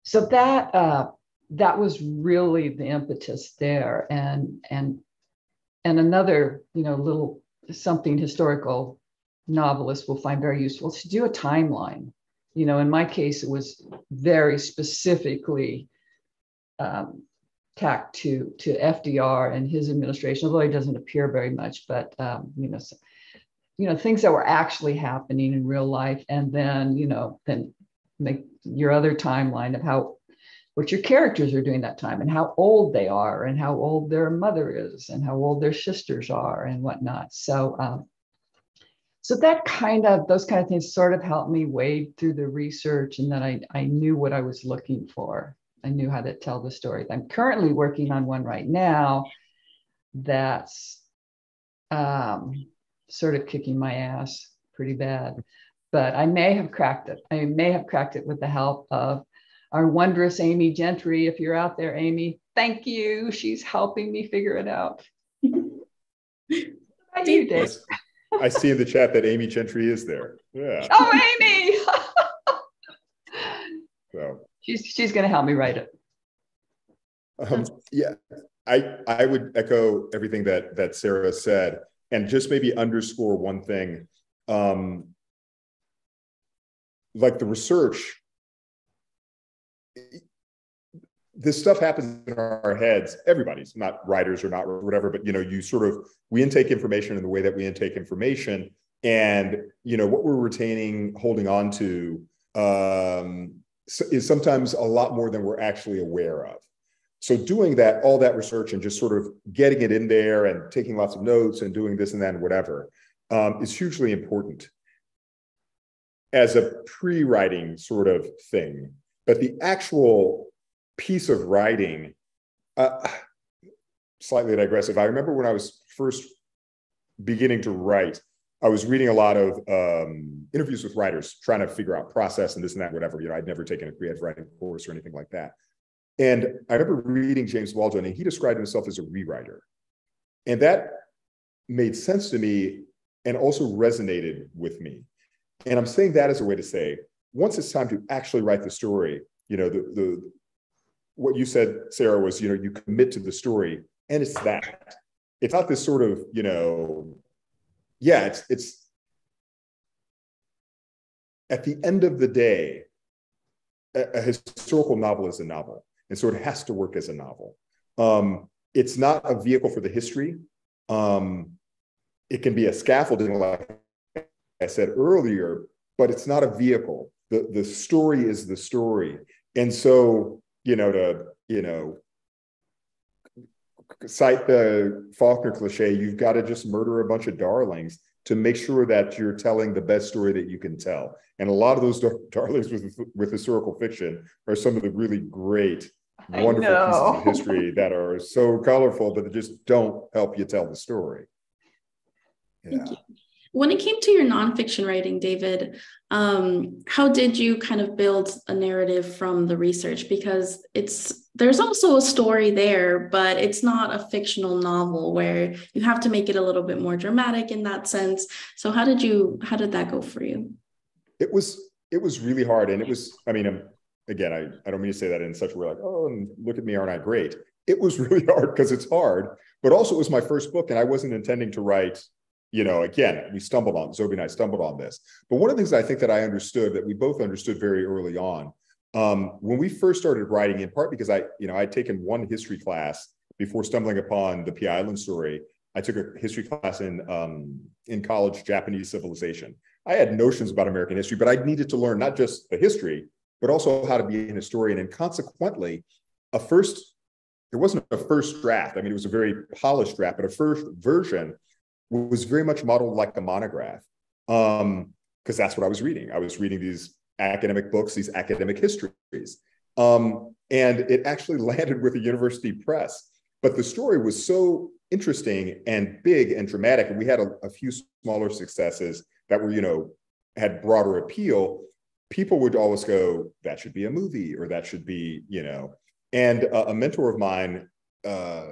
so that uh, that was really the impetus there. And and and another you know little something historical novelists will find very useful to do a timeline you know, in my case, it was very specifically um, tacked to to FDR and his administration, although he doesn't appear very much. But um, you know, so, you know, things that were actually happening in real life, and then you know, then make your other timeline of how what your characters are doing that time and how old they are and how old their mother is and how old their sisters are and whatnot. So um, so that kind of those kind of things sort of helped me wade through the research and then I, I knew what I was looking for. I knew how to tell the story. I'm currently working on one right now that's um, sort of kicking my ass pretty bad, but I may have cracked it. I may have cracked it with the help of our wondrous Amy Gentry. If you're out there, Amy, thank you. She's helping me figure it out. How you, Dave? I see in the chat that Amy Gentry is there. Yeah. Oh, Amy. so she's she's going to help me write it. Um, yeah, I I would echo everything that that Sarah said, and just maybe underscore one thing. Um, like the research this stuff happens in our heads. Everybody's not writers or not whatever but you know you sort of we intake information in the way that we intake information. And you know what we're retaining holding on to um, is sometimes a lot more than we're actually aware of. So doing that all that research and just sort of getting it in there and taking lots of notes and doing this and that and whatever um, is hugely important as a pre-writing sort of thing. But the actual piece of writing, uh, slightly digressive. I remember when I was first beginning to write, I was reading a lot of um, interviews with writers, trying to figure out process and this and that, whatever. You know, I'd never taken a creative writing course or anything like that. And I remember reading James Baldwin, and he described himself as a rewriter. And that made sense to me and also resonated with me. And I'm saying that as a way to say, once it's time to actually write the story, you know, the, the what you said, Sarah, was you know you commit to the story, and it's that. It's not this sort of you know, yeah. It's it's at the end of the day, a, a historical novel is a novel, and so it has to work as a novel. Um, it's not a vehicle for the history. Um, it can be a scaffolding, like I said earlier, but it's not a vehicle. The, the story is the story. And so you know, to, you know, cite the Faulkner cliche, you've got to just murder a bunch of darlings to make sure that you're telling the best story that you can tell. And a lot of those dar- darlings with, with historical fiction are some of the really great, wonderful pieces of history that are so colorful, but they just don't help you tell the story. Yeah. When it came to your nonfiction writing, David, um, how did you kind of build a narrative from the research? Because it's there's also a story there, but it's not a fictional novel where you have to make it a little bit more dramatic in that sense. So how did you how did that go for you? It was it was really hard, and it was I mean um, again I I don't mean to say that in such a way like oh look at me aren't I great. It was really hard because it's hard, but also it was my first book, and I wasn't intending to write you know, again, we stumbled on, Zoby and I stumbled on this. But one of the things I think that I understood that we both understood very early on, um, when we first started writing, in part because I, you know, I'd taken one history class before stumbling upon the Pea Island story. I took a history class in um, in college, Japanese civilization. I had notions about American history, but I needed to learn not just the history, but also how to be an historian. And consequently, a first, there wasn't a first draft. I mean, it was a very polished draft, but a first version was very much modeled like a monograph because um, that's what I was reading. I was reading these academic books, these academic histories. Um, and it actually landed with a university press. But the story was so interesting and big and dramatic. And we had a, a few smaller successes that were, you know, had broader appeal. People would always go, that should be a movie or that should be, you know. And a mentor of mine, uh,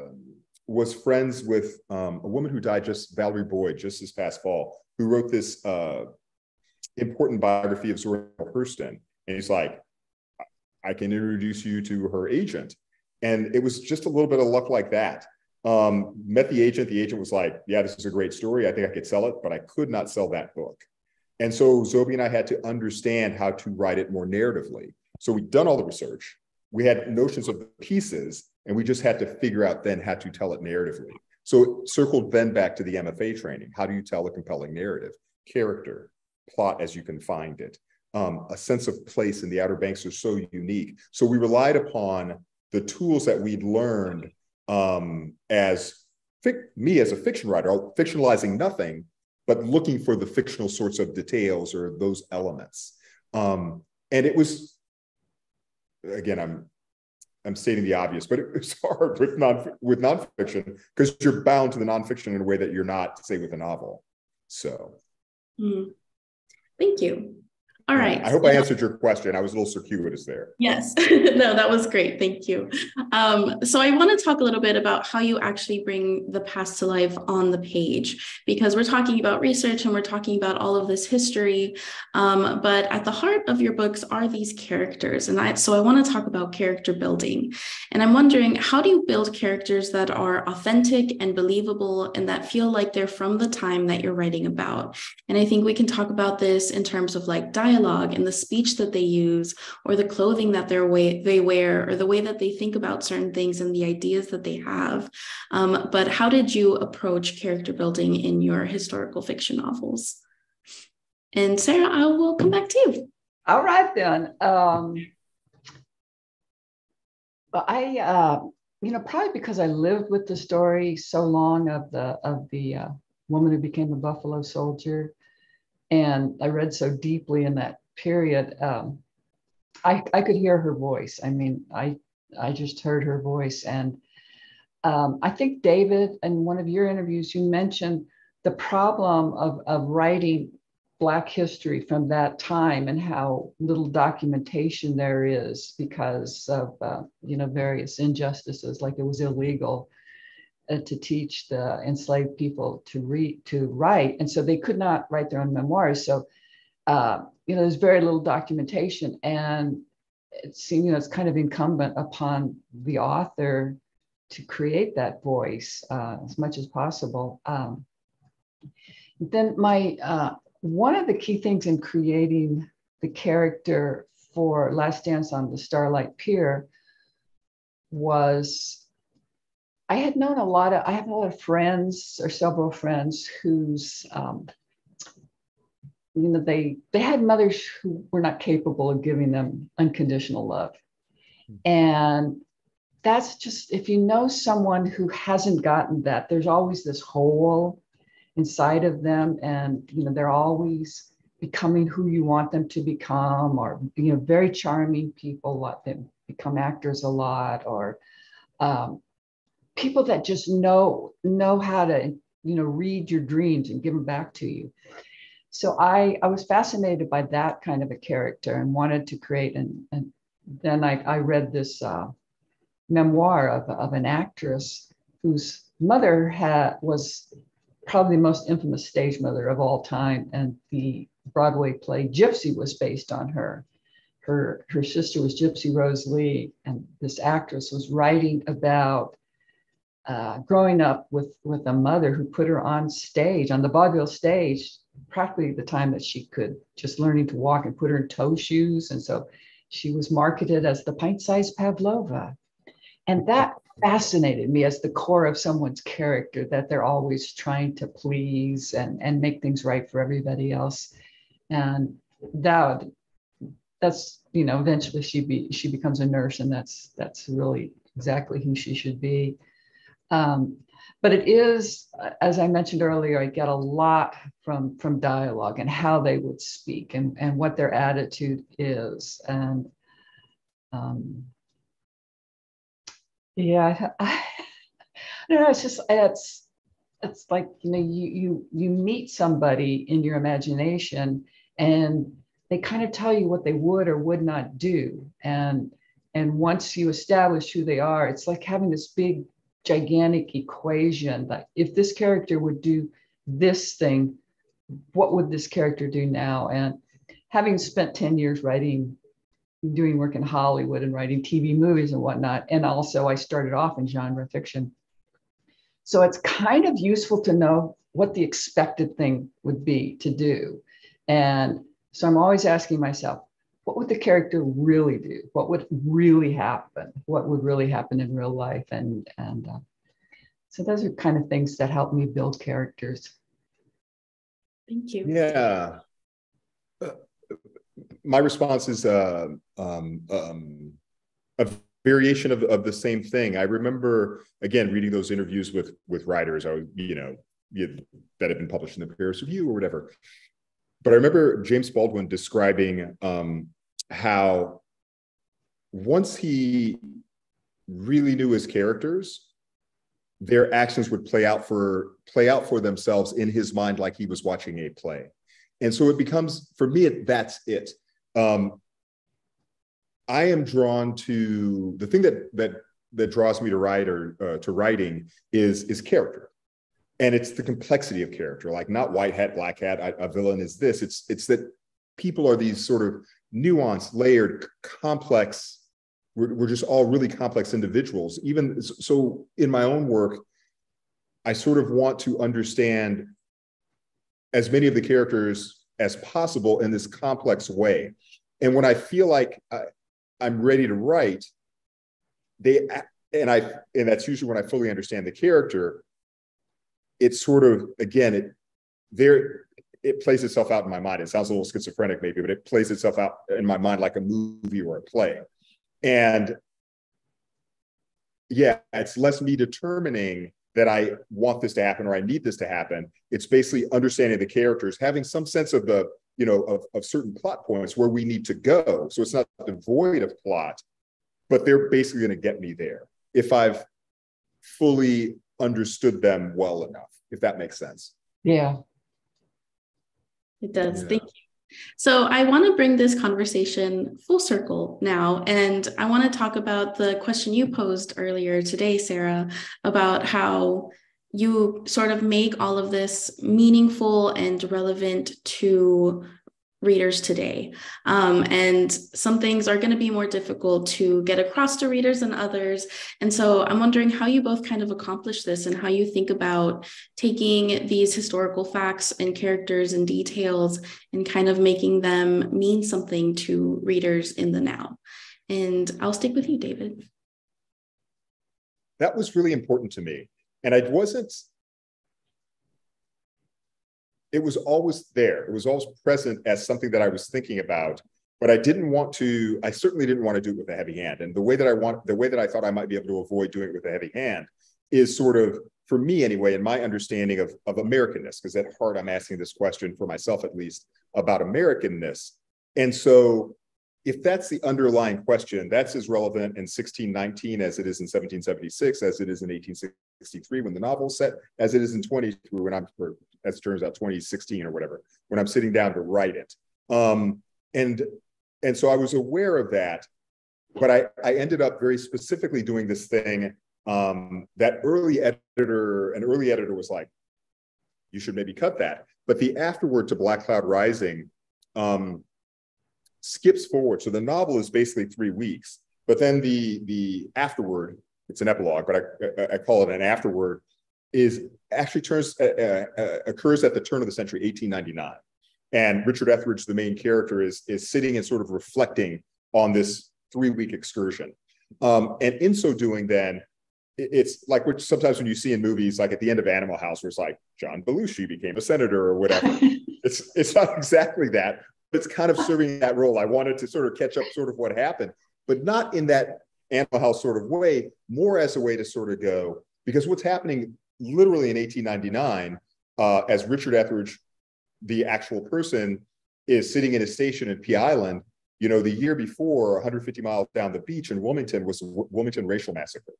was friends with um, a woman who died just Valerie Boyd just this past fall, who wrote this uh, important biography of Zora Neale Hurston. And he's like, I can introduce you to her agent. And it was just a little bit of luck like that. Um, met the agent. The agent was like, Yeah, this is a great story. I think I could sell it, but I could not sell that book. And so Zoby and I had to understand how to write it more narratively. So we'd done all the research. We had notions of the pieces, and we just had to figure out then how to tell it narratively. So it circled then back to the MFA training. How do you tell a compelling narrative? Character, plot as you can find it. Um, a sense of place in the Outer Banks are so unique. So we relied upon the tools that we'd learned um, as me as a fiction writer, fictionalizing nothing, but looking for the fictional sorts of details or those elements. Um, and it was, again, I'm I'm stating the obvious, but it's hard with non with nonfiction because you're bound to the nonfiction in a way that you're not, say, with a novel. So, mm. thank you. All right. I hope I answered your question. I was a little circuitous there. Yes. no, that was great. Thank you. Um, so I want to talk a little bit about how you actually bring the past to life on the page, because we're talking about research and we're talking about all of this history. Um, but at the heart of your books are these characters. And I, so I want to talk about character building. And I'm wondering, how do you build characters that are authentic and believable and that feel like they're from the time that you're writing about? And I think we can talk about this in terms of like dialogue dialogue and the speech that they use or the clothing that they're way, they wear or the way that they think about certain things and the ideas that they have. Um, but how did you approach character building in your historical fiction novels? And sarah i will come back to you. All right then. Um, i uh, you know probably because i lived with the story so long of the of the uh, woman who became a buffalo soldier and I read so deeply in that period. Um, I, I could hear her voice. I mean, I I just heard her voice, and um, I think David, in one of your interviews, you mentioned the problem of of writing Black history from that time and how little documentation there is because of uh, you know various injustices, like it was illegal uh, to teach the enslaved people to read to write and so they could not write their own memoirs. So uh, you know there's very little documentation and it seems you know it's kind of incumbent upon the author to create that voice uh, as much as possible. Um, then my uh, one of the key things in creating the character for last dance on the starlight pier was I had known a lot of, I have a lot of friends or several friends whose, um, you know, they they had mothers who were not capable of giving them unconditional love, mm-hmm. and that's just if you know someone who hasn't gotten that, there's always this hole inside of them, and you know they're always becoming who you want them to become, or you know very charming people, let them become actors a lot, or um, people that just know know how to you know read your dreams and give them back to you. So i i was fascinated by that kind of a character and wanted to create and then i i read this uh, memoir of, of an actress whose mother had was probably the most infamous stage mother of all time. And the broadway play gypsy was based on her. Her her sister was gypsy rose lee and this actress was writing about uh, growing up with with a mother who put her on stage on the vaudeville stage practically the time that she could just learning to walk and put her in toe shoes. And so she was marketed as the pint-sized pavlova. And that fascinated me as the core of someone's character that they're always trying to please and and make things right for everybody else. And that that's you know eventually she be she becomes a nurse and that's that's really exactly who she should be um, but it is, as I mentioned earlier, I get a lot from from dialogue and how they would speak and, and what their attitude is. And um, yeah, I, I don't know. It's just it's it's like you know you you you meet somebody in your imagination and they kind of tell you what they would or would not do and and once you establish who they are it's like having this big gigantic equation that if this character would do this thing, what would this character do now? And having spent 10 years writing, doing work in Hollywood and writing TV movies and whatnot, and also I started off in genre fiction. So it's kind of useful to know what the expected thing would be to do. And so I'm always asking myself, what would the character really do? What would really happen? What would really happen in real life? And and uh, so those are kind of things that help me build characters. Thank you. Yeah. Uh, my response is uh, um, um, a variation of, of the same thing. I remember again reading those interviews with with writers. I was, you know, that had been published in the Paris Review or whatever. But I remember James Baldwin describing um, how once he really knew his characters, their actions would play out for play out for themselves in his mind like he was watching a play. And so it becomes for me that's it. Um, I am drawn to the thing that that that draws me to write or uh, to writing is is character and it's the complexity of character like not white hat black hat a villain is this it's it's that people are these sort of nuanced, layered, complex. We're, we're just all really complex individuals. Even so, in my own work, I sort of want to understand as many of the characters as possible in this complex way. And when I feel like I, I'm ready to write, they and I and that's usually when I fully understand the character. It's sort of again, it there it plays itself out in my mind. It sounds a little schizophrenic, maybe, but it plays itself out in my mind like a movie or a play. And yeah, it's less me determining that I want this to happen or I need this to happen. It's basically understanding the characters, having some sense of the, you know, of, of certain plot points where we need to go. So it's not devoid of plot, but they're basically going to get me there if I've fully understood them well enough, if that makes sense. Yeah, it does. Yeah. Thank you. So, I want to bring this conversation full circle now. And I want to talk about the question you posed earlier today, Sarah, about how you sort of make all of this meaningful and relevant to readers today. Um, and some things are going to be more difficult to get across to readers than others. And so I'm wondering how you both kind of accomplish this and how you think about taking these historical facts and characters and details and kind of making them mean something to readers in the now. And I'll stick with you, David. That was really important to me. And I wasn't it was always there. It was always present as something that I was thinking about. but I didn't want to, I certainly didn't want to do it with a heavy hand. And the way that I want, the way that I thought I might be able to avoid doing it with a heavy hand is sort of, for me anyway, in my understanding of, of Americanness, because at heart I'm asking this question for myself at least about Americanness. And so if that's the underlying question, that's as relevant in 1619 as it is in 1776, as it is in 1863 when the novel set, as it is in 23 when I'm, as turns out, 2016 or whatever, when I'm sitting down to write it. Um, and and so I was aware of that, but I, I ended up very specifically doing this thing um, that early editor, an early editor was like, you should maybe cut that. But the afterword to Black Cloud Rising um, skips forward. So the novel is basically three weeks, but then the the afterword, it's an epilogue, but I, I call it an afterword, is actually turns uh, uh, occurs at the turn of the century, 1899. And Richard Etheridge, the main character, is, is sitting and sort of reflecting on this three week excursion. Um, and in so doing, then it's like which sometimes when you see in movies, like at the end of Animal House, where it's like John Belushi became a senator or whatever. it's it's not exactly that, but it's kind of serving that role. I wanted to sort of catch up sort of what happened, but not in that Animal House sort of way, more as a way to sort of go, because what's happening literally in 1899, uh, as Richard Etheridge the actual person is sitting in a station in Pea Island, you know, the year before, 150 miles down the beach in Wilmington was Wilmington racial massacre.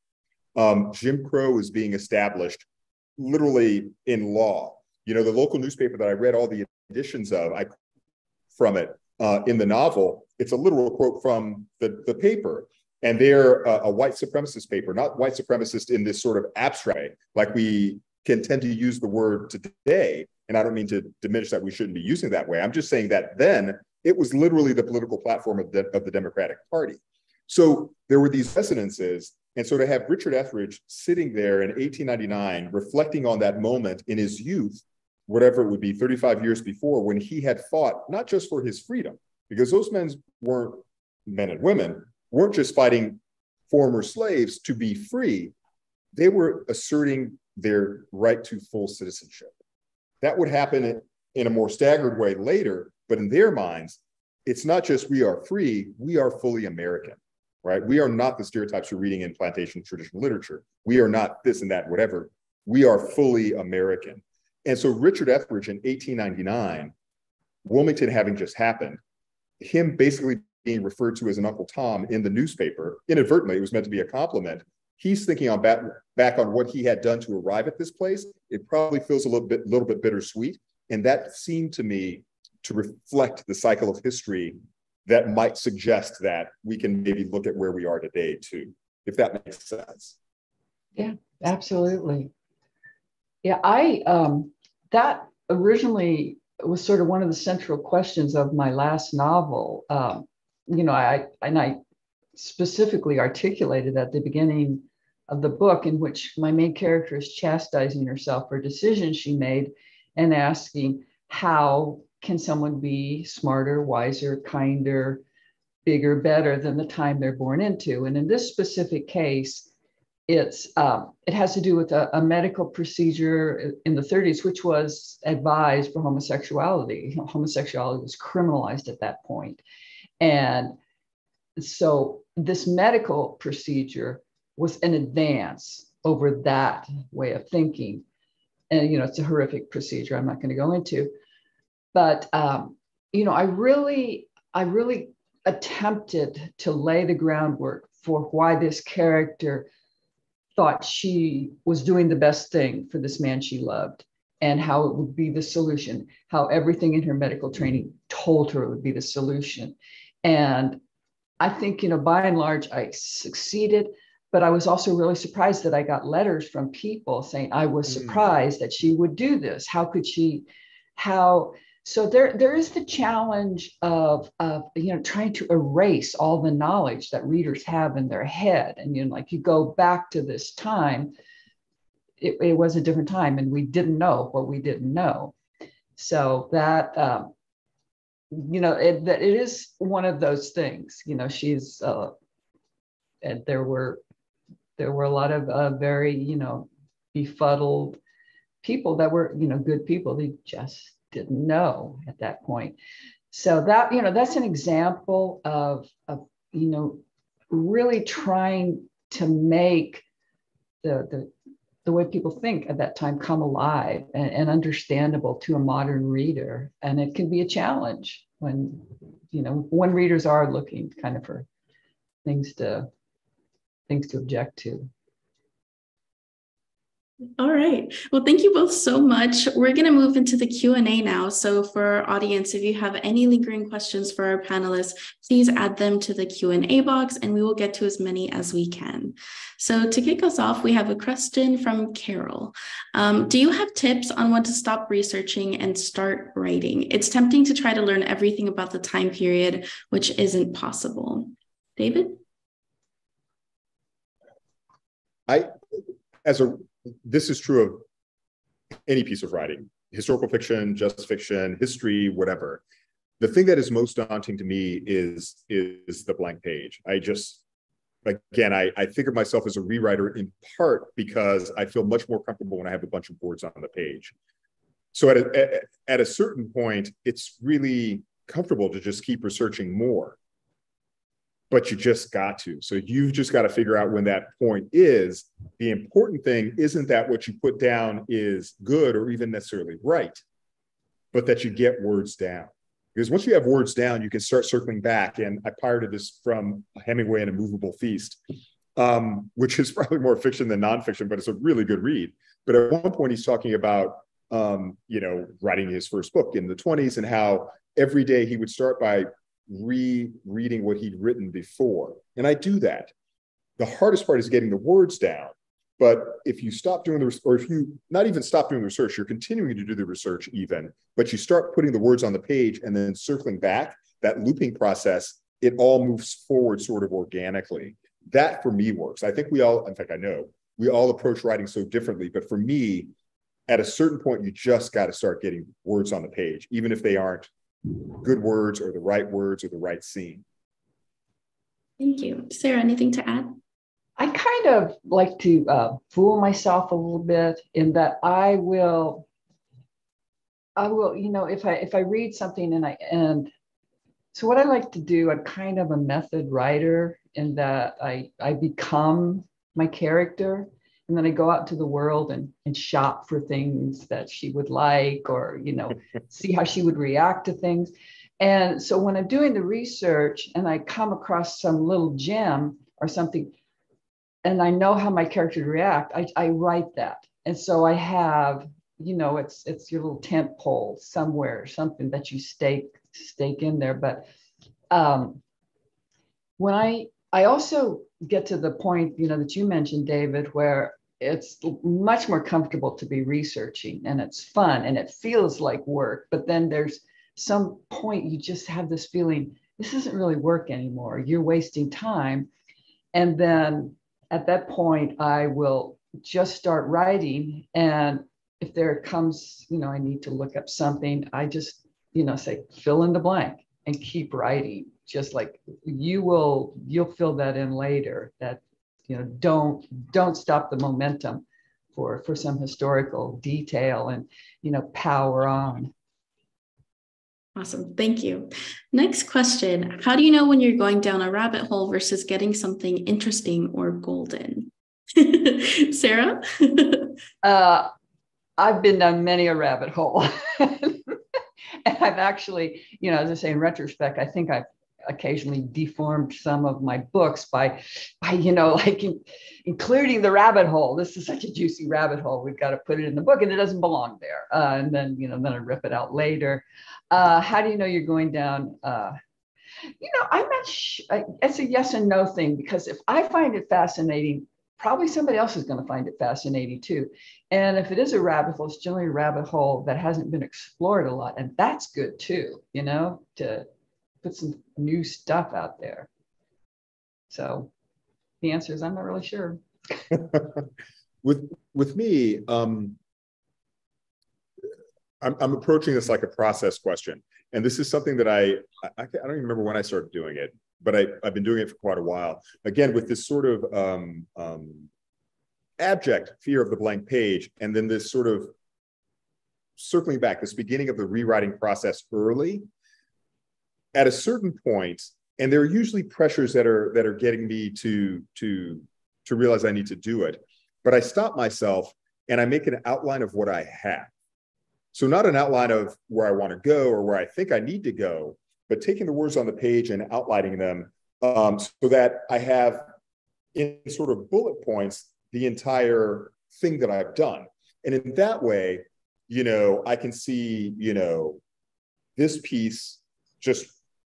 Um, Jim Crow is being established literally in law. You know, the local newspaper that I read all the editions of, I from it uh, in the novel, it's a literal quote from the, the paper. And they're a, a white supremacist paper, not white supremacist in this sort of abstract, like we can tend to use the word today, and I don't mean to diminish that we shouldn't be using that way. I'm just saying that then it was literally the political platform of the, of the Democratic Party. So there were these resonances. And so to have Richard Etheridge sitting there in 1899, reflecting on that moment in his youth, whatever it would be, 35 years before, when he had fought not just for his freedom, because those men weren't men and women, weren't just fighting former slaves to be free, they were asserting their right to full citizenship. That would happen in a more staggered way later, but in their minds, it's not just we are free, we are fully American, right? We are not the stereotypes you're reading in plantation traditional literature. We are not this and that, whatever. We are fully American. And so Richard Etheridge in 1899, Wilmington having just happened, him basically being referred to as an Uncle Tom in the newspaper, inadvertently, it was meant to be a compliment, he's thinking on back, back on what he had done to arrive at this place. It probably feels a little bit, little bit bittersweet. And that seemed to me to reflect the cycle of history that might suggest that we can maybe look at where we are today too, if that makes sense. Yeah, absolutely. Yeah, I um, that originally was sort of one of the central questions of my last novel. Um, you know, I and I specifically articulated at the beginning of the book in which my main character is chastising herself for decisions she made and asking how can someone be smarter wiser kinder bigger better than the time they're born into? And in this specific case it's um, it has to do with a, a, medical procedure in the 30s which was advised for homosexuality. Homosexuality was criminalized at that point and so this medical procedure was an advance over that way of thinking. And, you know, it's a horrific procedure I'm not going to go into. But, um, you know, I really, I really attempted to lay the groundwork for why this character thought she was doing the best thing for this man she loved and how it would be the solution, how everything in her medical training told her it would be the solution. And I think, you know, by and large, I succeeded. But I was also really surprised that I got letters from people saying I was hmm. surprised mm. that she would do this. How could she? How? So there, there is the challenge of, of, you know, trying to erase all the knowledge that readers have in their head. And you know, like you go back to this time, it, it was a different time, and we didn't know what we didn't know. So that um, you know it, that it is one of those things you know she's uh, and there were there were a lot of uh, very you know befuddled people that were you know good people. They just didn't know at that point. So that you know that's an example of, of you know really trying to make the the the way people think at that time come alive and, and, understandable to a modern reader. And it can be a challenge when you know when readers are looking kind of for things to things to object to all right. Well, thank you both so much. We're going to move into the Q&A now. So for our audience, if you have any lingering questions for our panelists, please add them to the Q&A box and we will get to as many as we can. So to kick us off, we have a question from Carol. Um, do you have tips on when to stop researching and start writing? It's tempting to try to learn everything about the time period, which isn't possible. David? I, as a this is true of any piece of writing historical fiction just fiction history whatever. The thing that is most daunting to me is is the blank page. I just again I, I think of myself as a rewriter in part because i feel much more comfortable when i have a bunch of words on the page. So at a, at a certain point it's really comfortable to just keep researching more but you just got to. So you've just got to figure out when that point is. The important thing isn't that what you put down is good or even necessarily right, but that you get words down. Because once you have words down, you can start circling back. And I pirated this from Hemingway and a Moveable Feast, um, which is probably more fiction than nonfiction, but it's a really good read. But at one point, he's talking about, um, you know, writing his first book in the 20s and how every day he would start by rereading what he'd written before. And I do that. The hardest part is getting the words down. But if you stop doing the, or if you not even stop doing the research, you're continuing to do the research even, but you start putting the words on the page and then circling back, that looping process, it all moves forward sort of organically. That for me works. I think we all, in fact, I know we all approach writing so differently, but for me, at a certain point, you just got to start getting words on the page, even if they aren't good words or the right words or the right scene. Thank you. Sarah, anything to add? I kind of like to uh, fool myself a little bit in that I will, I will, you know, if I if I read something and I and so what I like to do, I'm kind of a method writer in that I I become my character and then I go out to the world and, and shop for things that she would like or, you know, see how she would react to things. And so when I'm doing the research and I come across some little gem or something, and I know how my character would react, I, I write that. And so I have, you know, it's it's your little tent pole somewhere, something that you stake stake in there. But um, when I I also get to the point, you know, that you mentioned, David, where it's much more comfortable to be researching and it's fun and it feels like work but then there's some point you just have this feeling this isn't really work anymore. You're wasting time. And then at that point i will just start writing and if there comes you know i need to look up something i just you know say fill in the blank and keep writing. Just like you will you'll fill that in later that you know don't don't stop the momentum for for some historical detail and you know power on. Awesome. Thank you. Next question. How do you know when you're going down a rabbit hole versus getting something interesting or golden? Sarah? Uh, i've been down many a rabbit hole. And i've actually you know as i say in retrospect i think i've occasionally deformed some of my books by, by you know, like in, including the rabbit hole. This is such a juicy rabbit hole. We've got to put it in the book, and it doesn't belong there. Uh, and then, you know, then I rip it out later. Uh, how do you know you're going down? Uh, you know, I'm not. Sh- it's a yes and no thing because if I find it fascinating, probably somebody else is going to find it fascinating too. And if it is a rabbit hole, it's generally a rabbit hole that hasn't been explored a lot, and that's good too. You know, to put some new stuff out there. So the answer is I'm not really sure. with with me, um, I'm, I'm approaching this like a process question, and this is something that I, I I don't even remember when I started doing it, but I I've been doing it for quite a while. Again, with this sort of um, um, abject fear of the blank page, and then this sort of circling back, this beginning of the rewriting process early at a certain point, and there are usually pressures that are that are getting me to to to realize I need to do it. But I stop myself and I make an outline of what I have. So not an outline of where I want to go or where I think I need to go, but taking the words on the page and outlining them um, so that I have in sort of bullet points the entire thing that I've done. And in that way, you know, I can see, you know, this piece just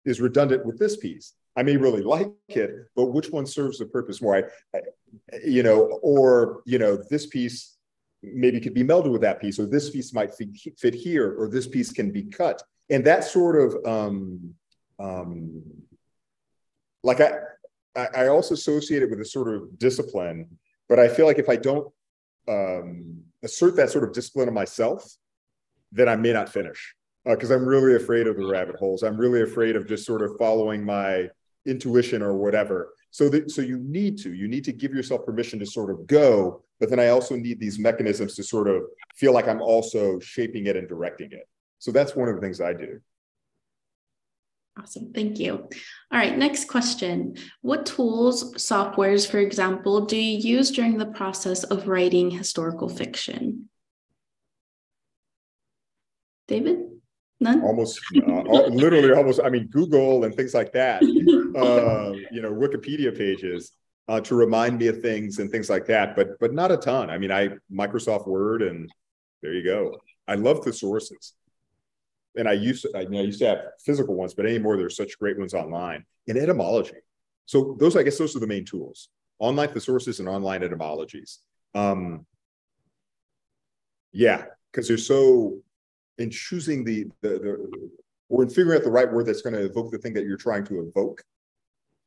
is redundant with this piece. I may really like it, but which one serves the purpose more? I, I, you know, or you know, this piece maybe could be melded with that piece, or this piece might fit, fit here, or this piece can be cut, and that sort of um, um, like I, I also associate it with a sort of discipline, but I feel like if I don't um, assert that sort of discipline of myself, then I may not finish because uh, I'm really afraid of the rabbit holes. I'm really afraid of just sort of following my intuition or whatever. So that so you need to you need to give yourself permission to sort of go, but then I also need these mechanisms to sort of feel like I'm also shaping it and directing it. So that's one of the things I do. Awesome. Thank you. All right. Next question. What tools, softwares, for example, do you use during the process of writing historical fiction? David? None? Almost, uh, literally almost, I mean, Google and things like that, uh, you know, Wikipedia pages uh, to remind me of things and things like that, but but not a ton. I mean, I Microsoft Word and there you go. I love the sources and I used to, I, I used to have physical ones, but anymore there's such great ones online in etymology. So those, I guess, those are the main tools: online thesaurus and online etymologies. Um, yeah, because they're so in choosing the, the the or in figuring out the right word that's going to evoke the thing that you're trying to evoke.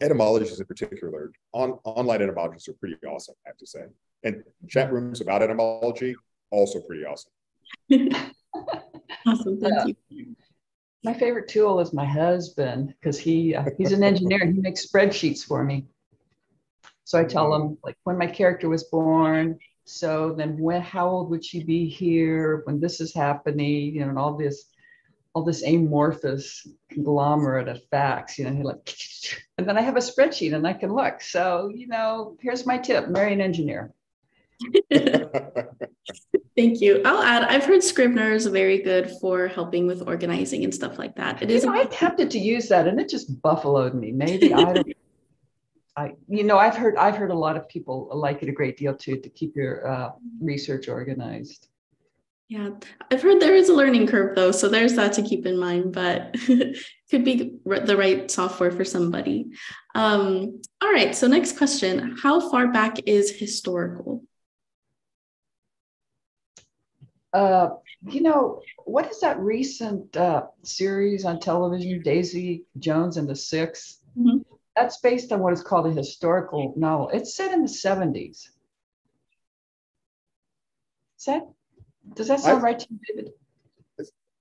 Etymologies in particular, on online etymologies are pretty awesome, I have to say. And chat rooms about etymology also pretty awesome. Awesome. Thank you. My favorite tool is my husband because he uh, he's an engineer and he makes spreadsheets for me. So I tell him like when my character was born. So then when how old would she be here when this is happening? You know, and all this all this amorphous conglomerate of facts. You know, like, and then I have a spreadsheet and I can look. So you know, here's my tip: marry an engineer. Thank you. I'll add, I've heard Scrivener is very good for helping with organizing and stuff like that. It you is. Know, I attempted to use that and it just buffaloed me. Maybe I don't. I, you know, I've heard I've heard a lot of people like it a great deal too to keep your uh, research organized. Yeah, I've heard there is a learning curve though, so there's that to keep in mind. But could be the right software for somebody. Um, all right, so next question: How far back is historical? Uh, you know, what is that recent uh, series on television, Daisy Jones and the 6 mm-hmm. That's based on what is called a historical novel. It's set in the 70s. Is that, does that sound I, right to you, David?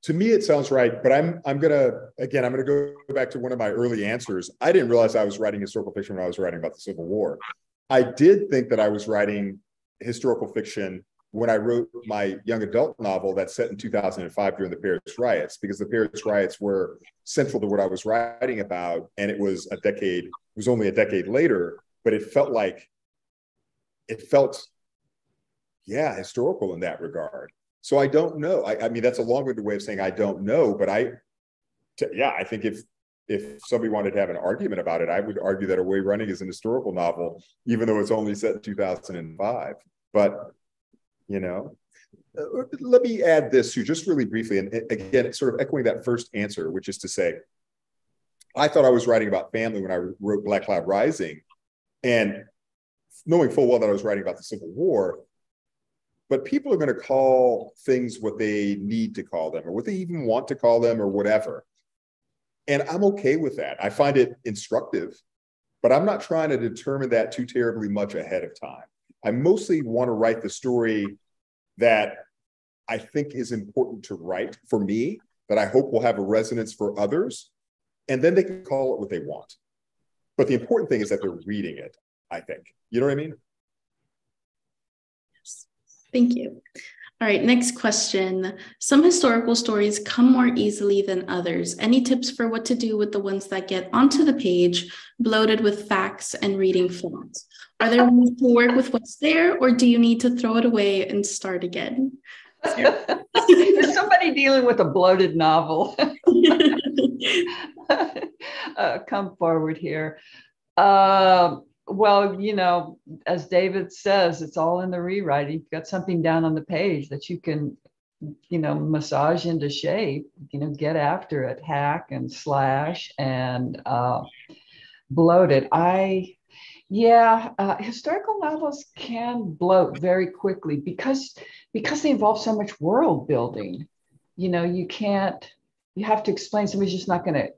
To me, it sounds right, but I'm I'm gonna again I'm gonna go back to one of my early answers. I didn't realize I was writing historical fiction when I was writing about the Civil War. I did think that I was writing historical fiction when I wrote my young adult novel that's set in 2005 during the Paris riots, because the Paris riots were central to what I was writing about. And it was a decade, it was only a decade later, but it felt like, it felt, yeah, historical in that regard. So I don't know. I, I mean, that's a long winded way of saying I don't know, but I, t- yeah, I think if if somebody wanted to have an argument about it, I would argue that Away Running is an historical novel, even though it's only set in 2005. But you know? Uh, let me add this too just really briefly and again sort of echoing that first answer which is to say i thought i was writing about family when i wrote black cloud rising and knowing full well that i was writing about the civil war but people are going to call things what they need to call them or what they even want to call them or whatever. And i'm okay with that. I find it instructive but i'm not trying to determine that too terribly much ahead of time I mostly want to write the story that I think is important to write for me, that I hope will have a resonance for others. And then they can call it what they want. But the important thing is that they're reading it, I think. You know what I mean? Yes. Thank you. All right, next question. Some historical stories come more easily than others. Any tips for what to do with the ones that get onto the page, bloated with facts and reading font? Are there ways to work with what's there, or do you need to throw it away and start again? There's somebody dealing with a bloated novel. uh, come forward here. Uh, well, you know, as David says, it's all in the rewriting. You've got something down on the page that you can, you know, massage into shape, you know, get after it, hack and slash and uh, bloat it. I, yeah, uh, historical novels can bloat very quickly because because they involve so much world building. You know, you can't. You have to explain. Somebody's just not going to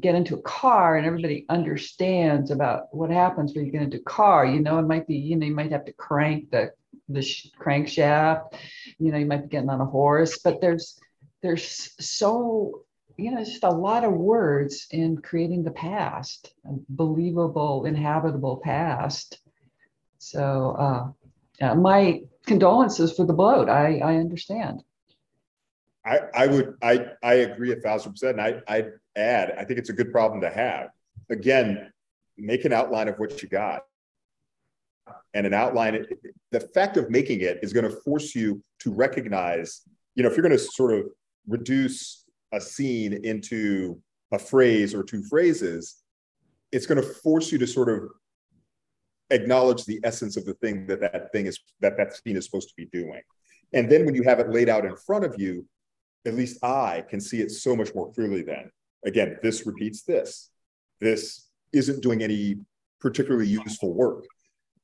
get into a car and everybody understands about what happens when you get into a car. You know, it might be, you know, you might have to crank the the crankshaft, you know, you might be getting on a horse, but there's there's so you know just a lot of words in creating the past, a believable, inhabitable past. So uh, my condolences for the bloat. I I understand. I, I would I I agree a thousand percent. And I I add I think it's a good problem to have. Again, make an outline of what you got, and an outline. The fact of making it is going to force you to recognize. You know, if you're going to sort of reduce a scene into a phrase or two phrases, it's going to force you to sort of acknowledge the essence of the thing that that thing is that that scene is supposed to be doing. And then when you have it laid out in front of you, at least I can see it so much more clearly then. Again, this repeats this. This isn't doing any particularly useful work.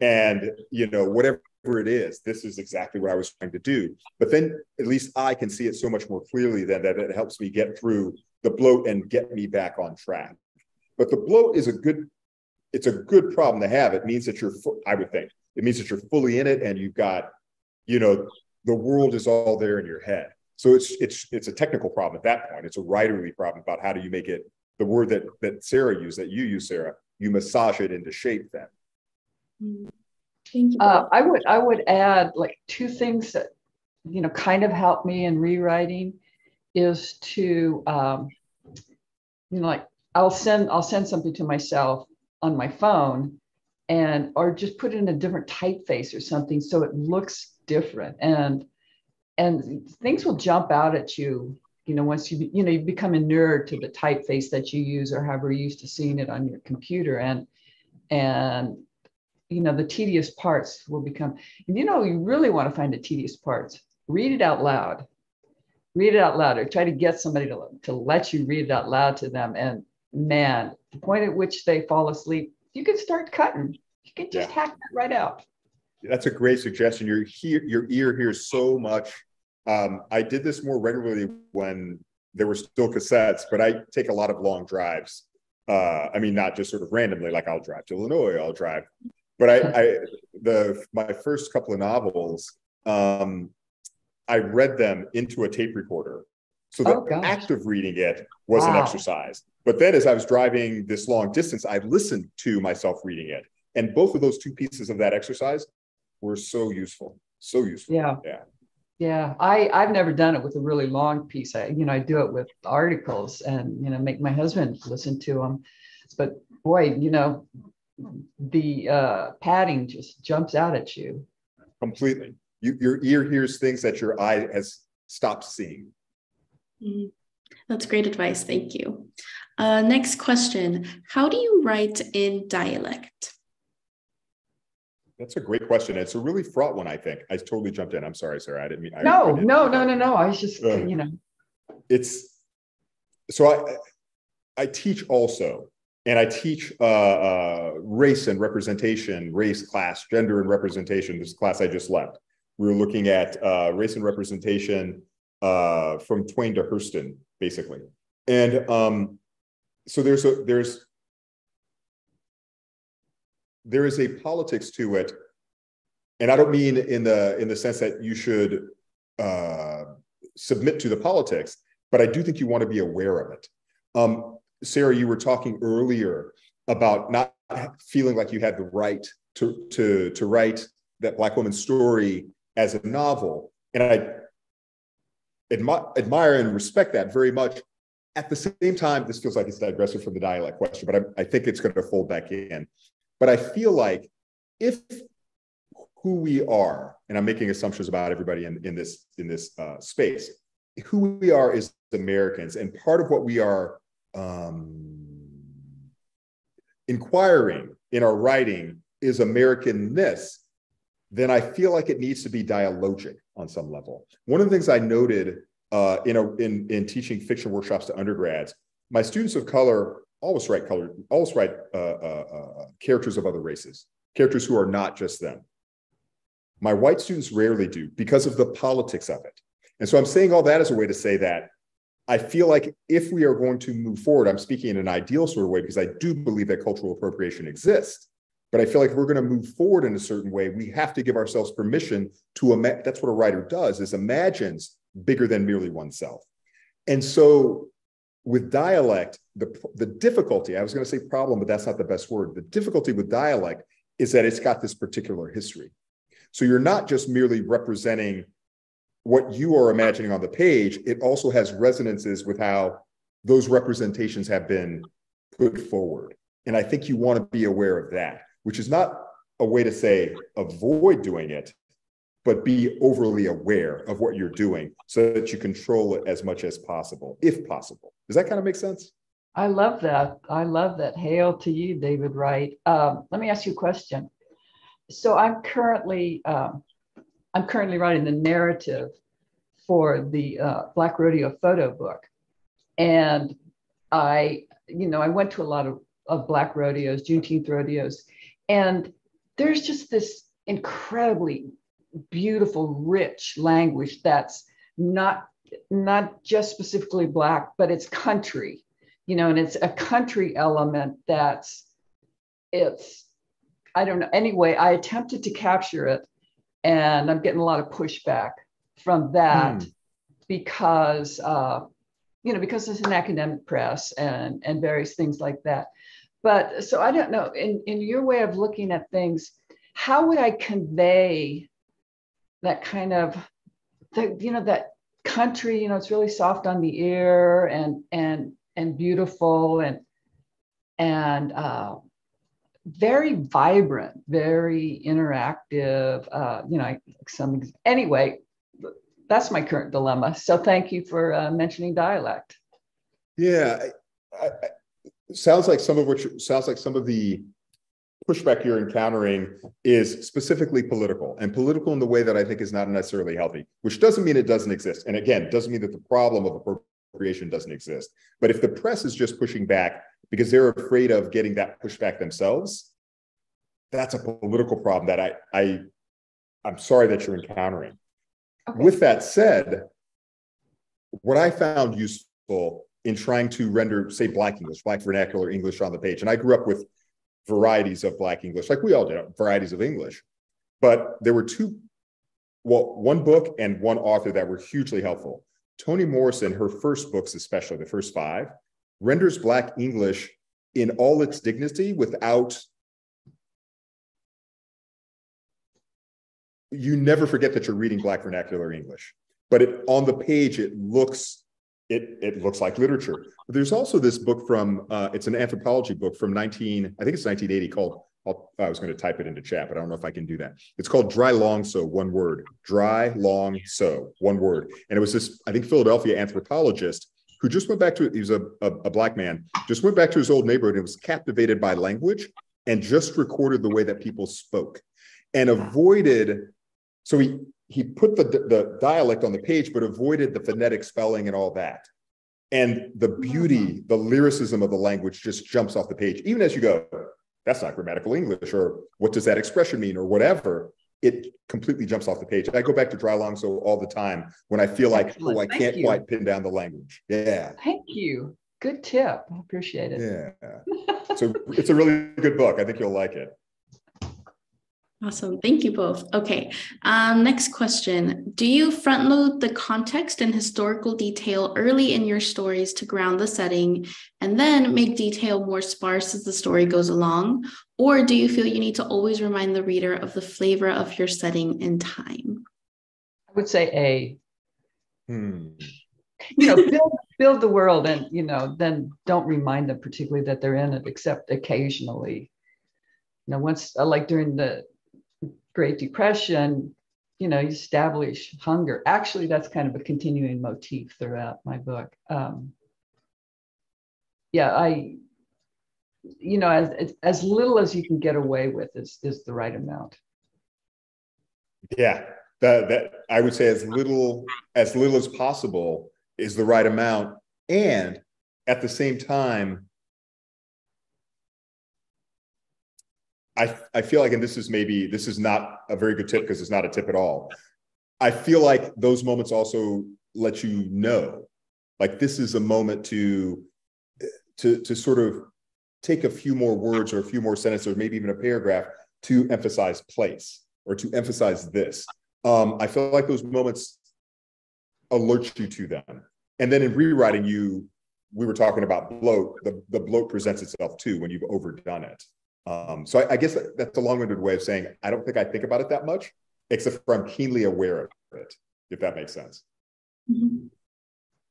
And, you know, whatever it is, this is exactly what I was trying to do. But then at least I can see it so much more clearly then that it helps me get through the bloat and get me back on track. But the bloat is a good, it's a good problem to have. It means that you're, I would think, it means that you're fully in it and you've got, you know, the world is all there in your head. So it's it's it's a technical problem at that point. It's a writerly problem about how do you make it the word that that Sarah used, that you use, Sarah, you massage it into shape then. Mm. Uh, I would I would add like two things that you know kind of help me in rewriting is to um, you know like I'll send I'll send something to myself on my phone and or just put in a different typeface or something so it looks different. And and things will jump out at you you know once you you know you become inured to the typeface that you use or however you're used to seeing it on your computer. And and you know the tedious parts will become and you know you really want to find the tedious parts read it out loud read it out loud or try to get somebody to, to let you read it out loud to them and man the point at which they fall asleep you can start cutting you can just yeah. hack that right out that's a great suggestion. Your hear, your ear hears so much. Um, I did this more regularly when there were still cassettes, but I take a lot of long drives. Uh, I mean, not just sort of randomly, like I'll drive to Illinois, I'll drive. But I, I the my first couple of novels, um, I read them into a tape recorder. So the oh, act of reading it was wow. an exercise. But then as I was driving this long distance, I listened to myself reading it. And both of those two pieces of that exercise were so useful, so useful. Yeah. Yeah. Yeah, I I've never done it with a really long piece. I you know I do it with articles and you know make my husband listen to them. But boy, you know the uh, padding just jumps out at you. Completely. You, your ear hears things that your eye has stopped seeing. Mm-hmm. That's great advice. Thank you. Uh, next question How do you write in dialect? That's a great question. It's a really fraught one, I think. I totally jumped in. I'm sorry, Sarah. I didn't mean. I, no, I didn't no, no, no, no. I was just, uh, you know. It's so I I teach also, and I teach uh, uh, race and representation, race, class, gender, and representation. This class I just left. We were looking at uh, race and representation uh, from Twain to Hurston, basically, and um, so there's a there's there is a politics to it and i don't mean in the in the sense that you should uh, submit to the politics but i do think you want to be aware of it um, sarah you were talking earlier about not feeling like you had the right to to to write that black woman's story as a novel and I admi- admire and respect that very much. At the same time, this feels like it's digressive from the dialect question, but I, I think it's going to fold back in. But I feel like if who we are, and I'm making assumptions about everybody in, in this in this uh, space, who we are is Americans, and part of what we are um, inquiring in our writing is Americanness, then I feel like it needs to be dialogic on some level. One of the things I noted uh, in, a, in, in teaching fiction workshops to undergrads, my students of color always write color, always write uh, uh, uh, characters of other races, characters who are not just them. My white students rarely do because of the politics of it. And so I'm saying all that as a way to say that I feel like if we are going to move forward, I'm speaking in an ideal sort of way because I do believe that cultural appropriation exists. But I feel like if we're going to move forward in a certain way, we have to give ourselves permission to imagine. That's what a writer does: is imagines bigger than merely oneself. And so, with dialect, the the difficulty—I was going to say problem, but that's not the best word. The difficulty with dialect is that it's got this particular history. So you're not just merely representing what you are imagining on the page, it also has resonances with how those representations have been put forward. And I think you want to be aware of that, which is not a way to say avoid doing it, but be overly aware of what you're doing so that you control it as much as possible, if possible. Does that kind of make sense? I love that. I love that. Hail to you, David Wright. Um, let me ask you a question. So I'm currently um, I'm currently writing the narrative for the uh, Black Rodeo photo book. And I, you know, I went to a lot of, of Black rodeos, Juneteenth rodeos, and there's just this incredibly beautiful, rich language that's not not just specifically black, but it's country, you know, and it's a country element that's it's I don't know. Anyway, I attempted to capture it and I'm getting a lot of pushback from that hmm. because uh, you know because it's an academic press and and various things like that. But so I don't know. In in your way of looking at things, how would I convey that kind of the you know that country? You know, it's really soft on the ear and and and beautiful and and uh, very vibrant, very interactive. Uh, you know, some anyway that's my current dilemma. So thank you for uh, mentioning dialect. Yeah, I, I, sounds like some of which sounds like some of the pushback you're encountering is specifically political and political in the way that I think is not necessarily healthy, which doesn't mean it doesn't exist. And again, doesn't mean that the problem of appropriation doesn't exist. But if the press is just pushing back because they're afraid of getting that pushback themselves, that's a political problem that I, I I'm sorry that you're encountering. Okay. With that said, what I found useful in trying to render, say, Black English, Black vernacular English on the page, and I grew up with varieties of Black English, like we all did, varieties of English. But there were two, well, one book and one author that were hugely helpful. Toni Morrison, her first books, especially the first five, renders Black English in all its dignity without you never forget that you're reading Black vernacular English. But it, on the page, it looks it it looks like literature. But there's also this book from uh, it's an anthropology book from 19 I think it's 1980 called i was going to type it into chat, but I don't know if I can do that. It's called Drylongso, one word. Drylongso, one word. And it was this I think Philadelphia anthropologist who just went back to he was a, a, a black man just went back to his old neighborhood and was captivated by language and just recorded the way that people spoke and avoided so he he put the, the dialect on the page, but avoided the phonetic spelling and all that. And the beauty, the lyricism of the language just jumps off the page. Even as you go, that's not grammatical English, or what does that expression mean, or whatever, it completely jumps off the page. I go back to Drylongso all the time when I feel like, Excellent. oh, I Thank can't you. quite pin down the language. Yeah. Thank you. Good tip. I appreciate it. Yeah. so it's a really good book. I think you'll like it. Awesome. Thank you both. Okay. Um, next question. Do you front load the context and historical detail early in your stories to ground the setting and then make detail more sparse as the story goes along? Or do you feel you need to always remind the reader of the flavor of your setting and time? I would say A. Hmm. You know, build, build the world and, you know, then don't remind them particularly that they're in it, except occasionally. You know, once, uh, like during the Great Depression, you know, you establish hunger. Actually, that's kind of a continuing motif throughout my book. Um, yeah, I, you know, as, as little as you can get away with is, is the right amount. Yeah, that, that I would say as little as little as possible is the right amount, and at the same time, I I feel like, and this is maybe this is not a very good tip because it's not a tip at all. I feel like those moments also let you know, like this is a moment to to to sort of take a few more words or a few more sentences or maybe even a paragraph to emphasize place or to emphasize this. Um, I feel like those moments alert you to them. And then in rewriting, you we were talking about bloat. The, the bloat presents itself too when you've overdone it. Um, so I, I guess that's a long-winded way of saying I don't think I think about it that much, except for I'm keenly aware of it, if that makes sense. Mm-hmm.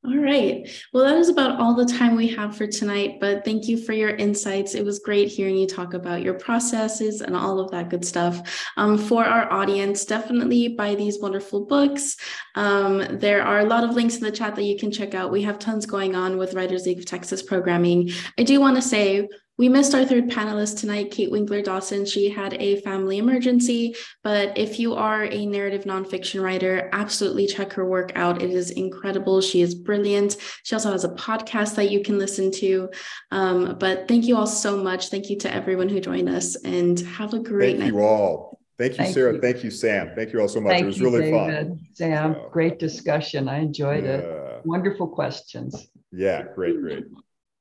All right. Well, that is about all the time we have for tonight, but thank you for your insights. It was great hearing you talk about your processes and all of that good stuff. Um, for our audience, definitely buy these wonderful books. Um, there are a lot of links in the chat that you can check out. We have tons going on with Writers League of Texas programming. I do want to say we missed our third panelist tonight, Kate Winkler Dawson. She had a family emergency, but if you are a narrative nonfiction writer, absolutely check her work out. It is incredible. She is brilliant. She also has a podcast that you can listen to. Um, but thank you all so much. Thank you to everyone who joined us and have a great thank night. Thank you all. Thank you, Thank Sarah. You. Thank you, Sam. Thank you all so much. Thank it was really David, fun. Sam, so, great discussion. I enjoyed yeah. it. Wonderful questions. Yeah, great, great.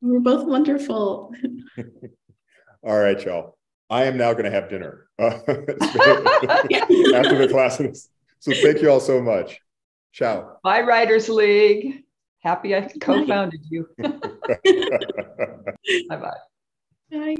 We're both wonderful. All right, y'all. I am now going to have dinner uh, after the classes. So thank you all so much. Ciao. Bye, Writers League. Happy I co founded you. Bye-bye. Bye.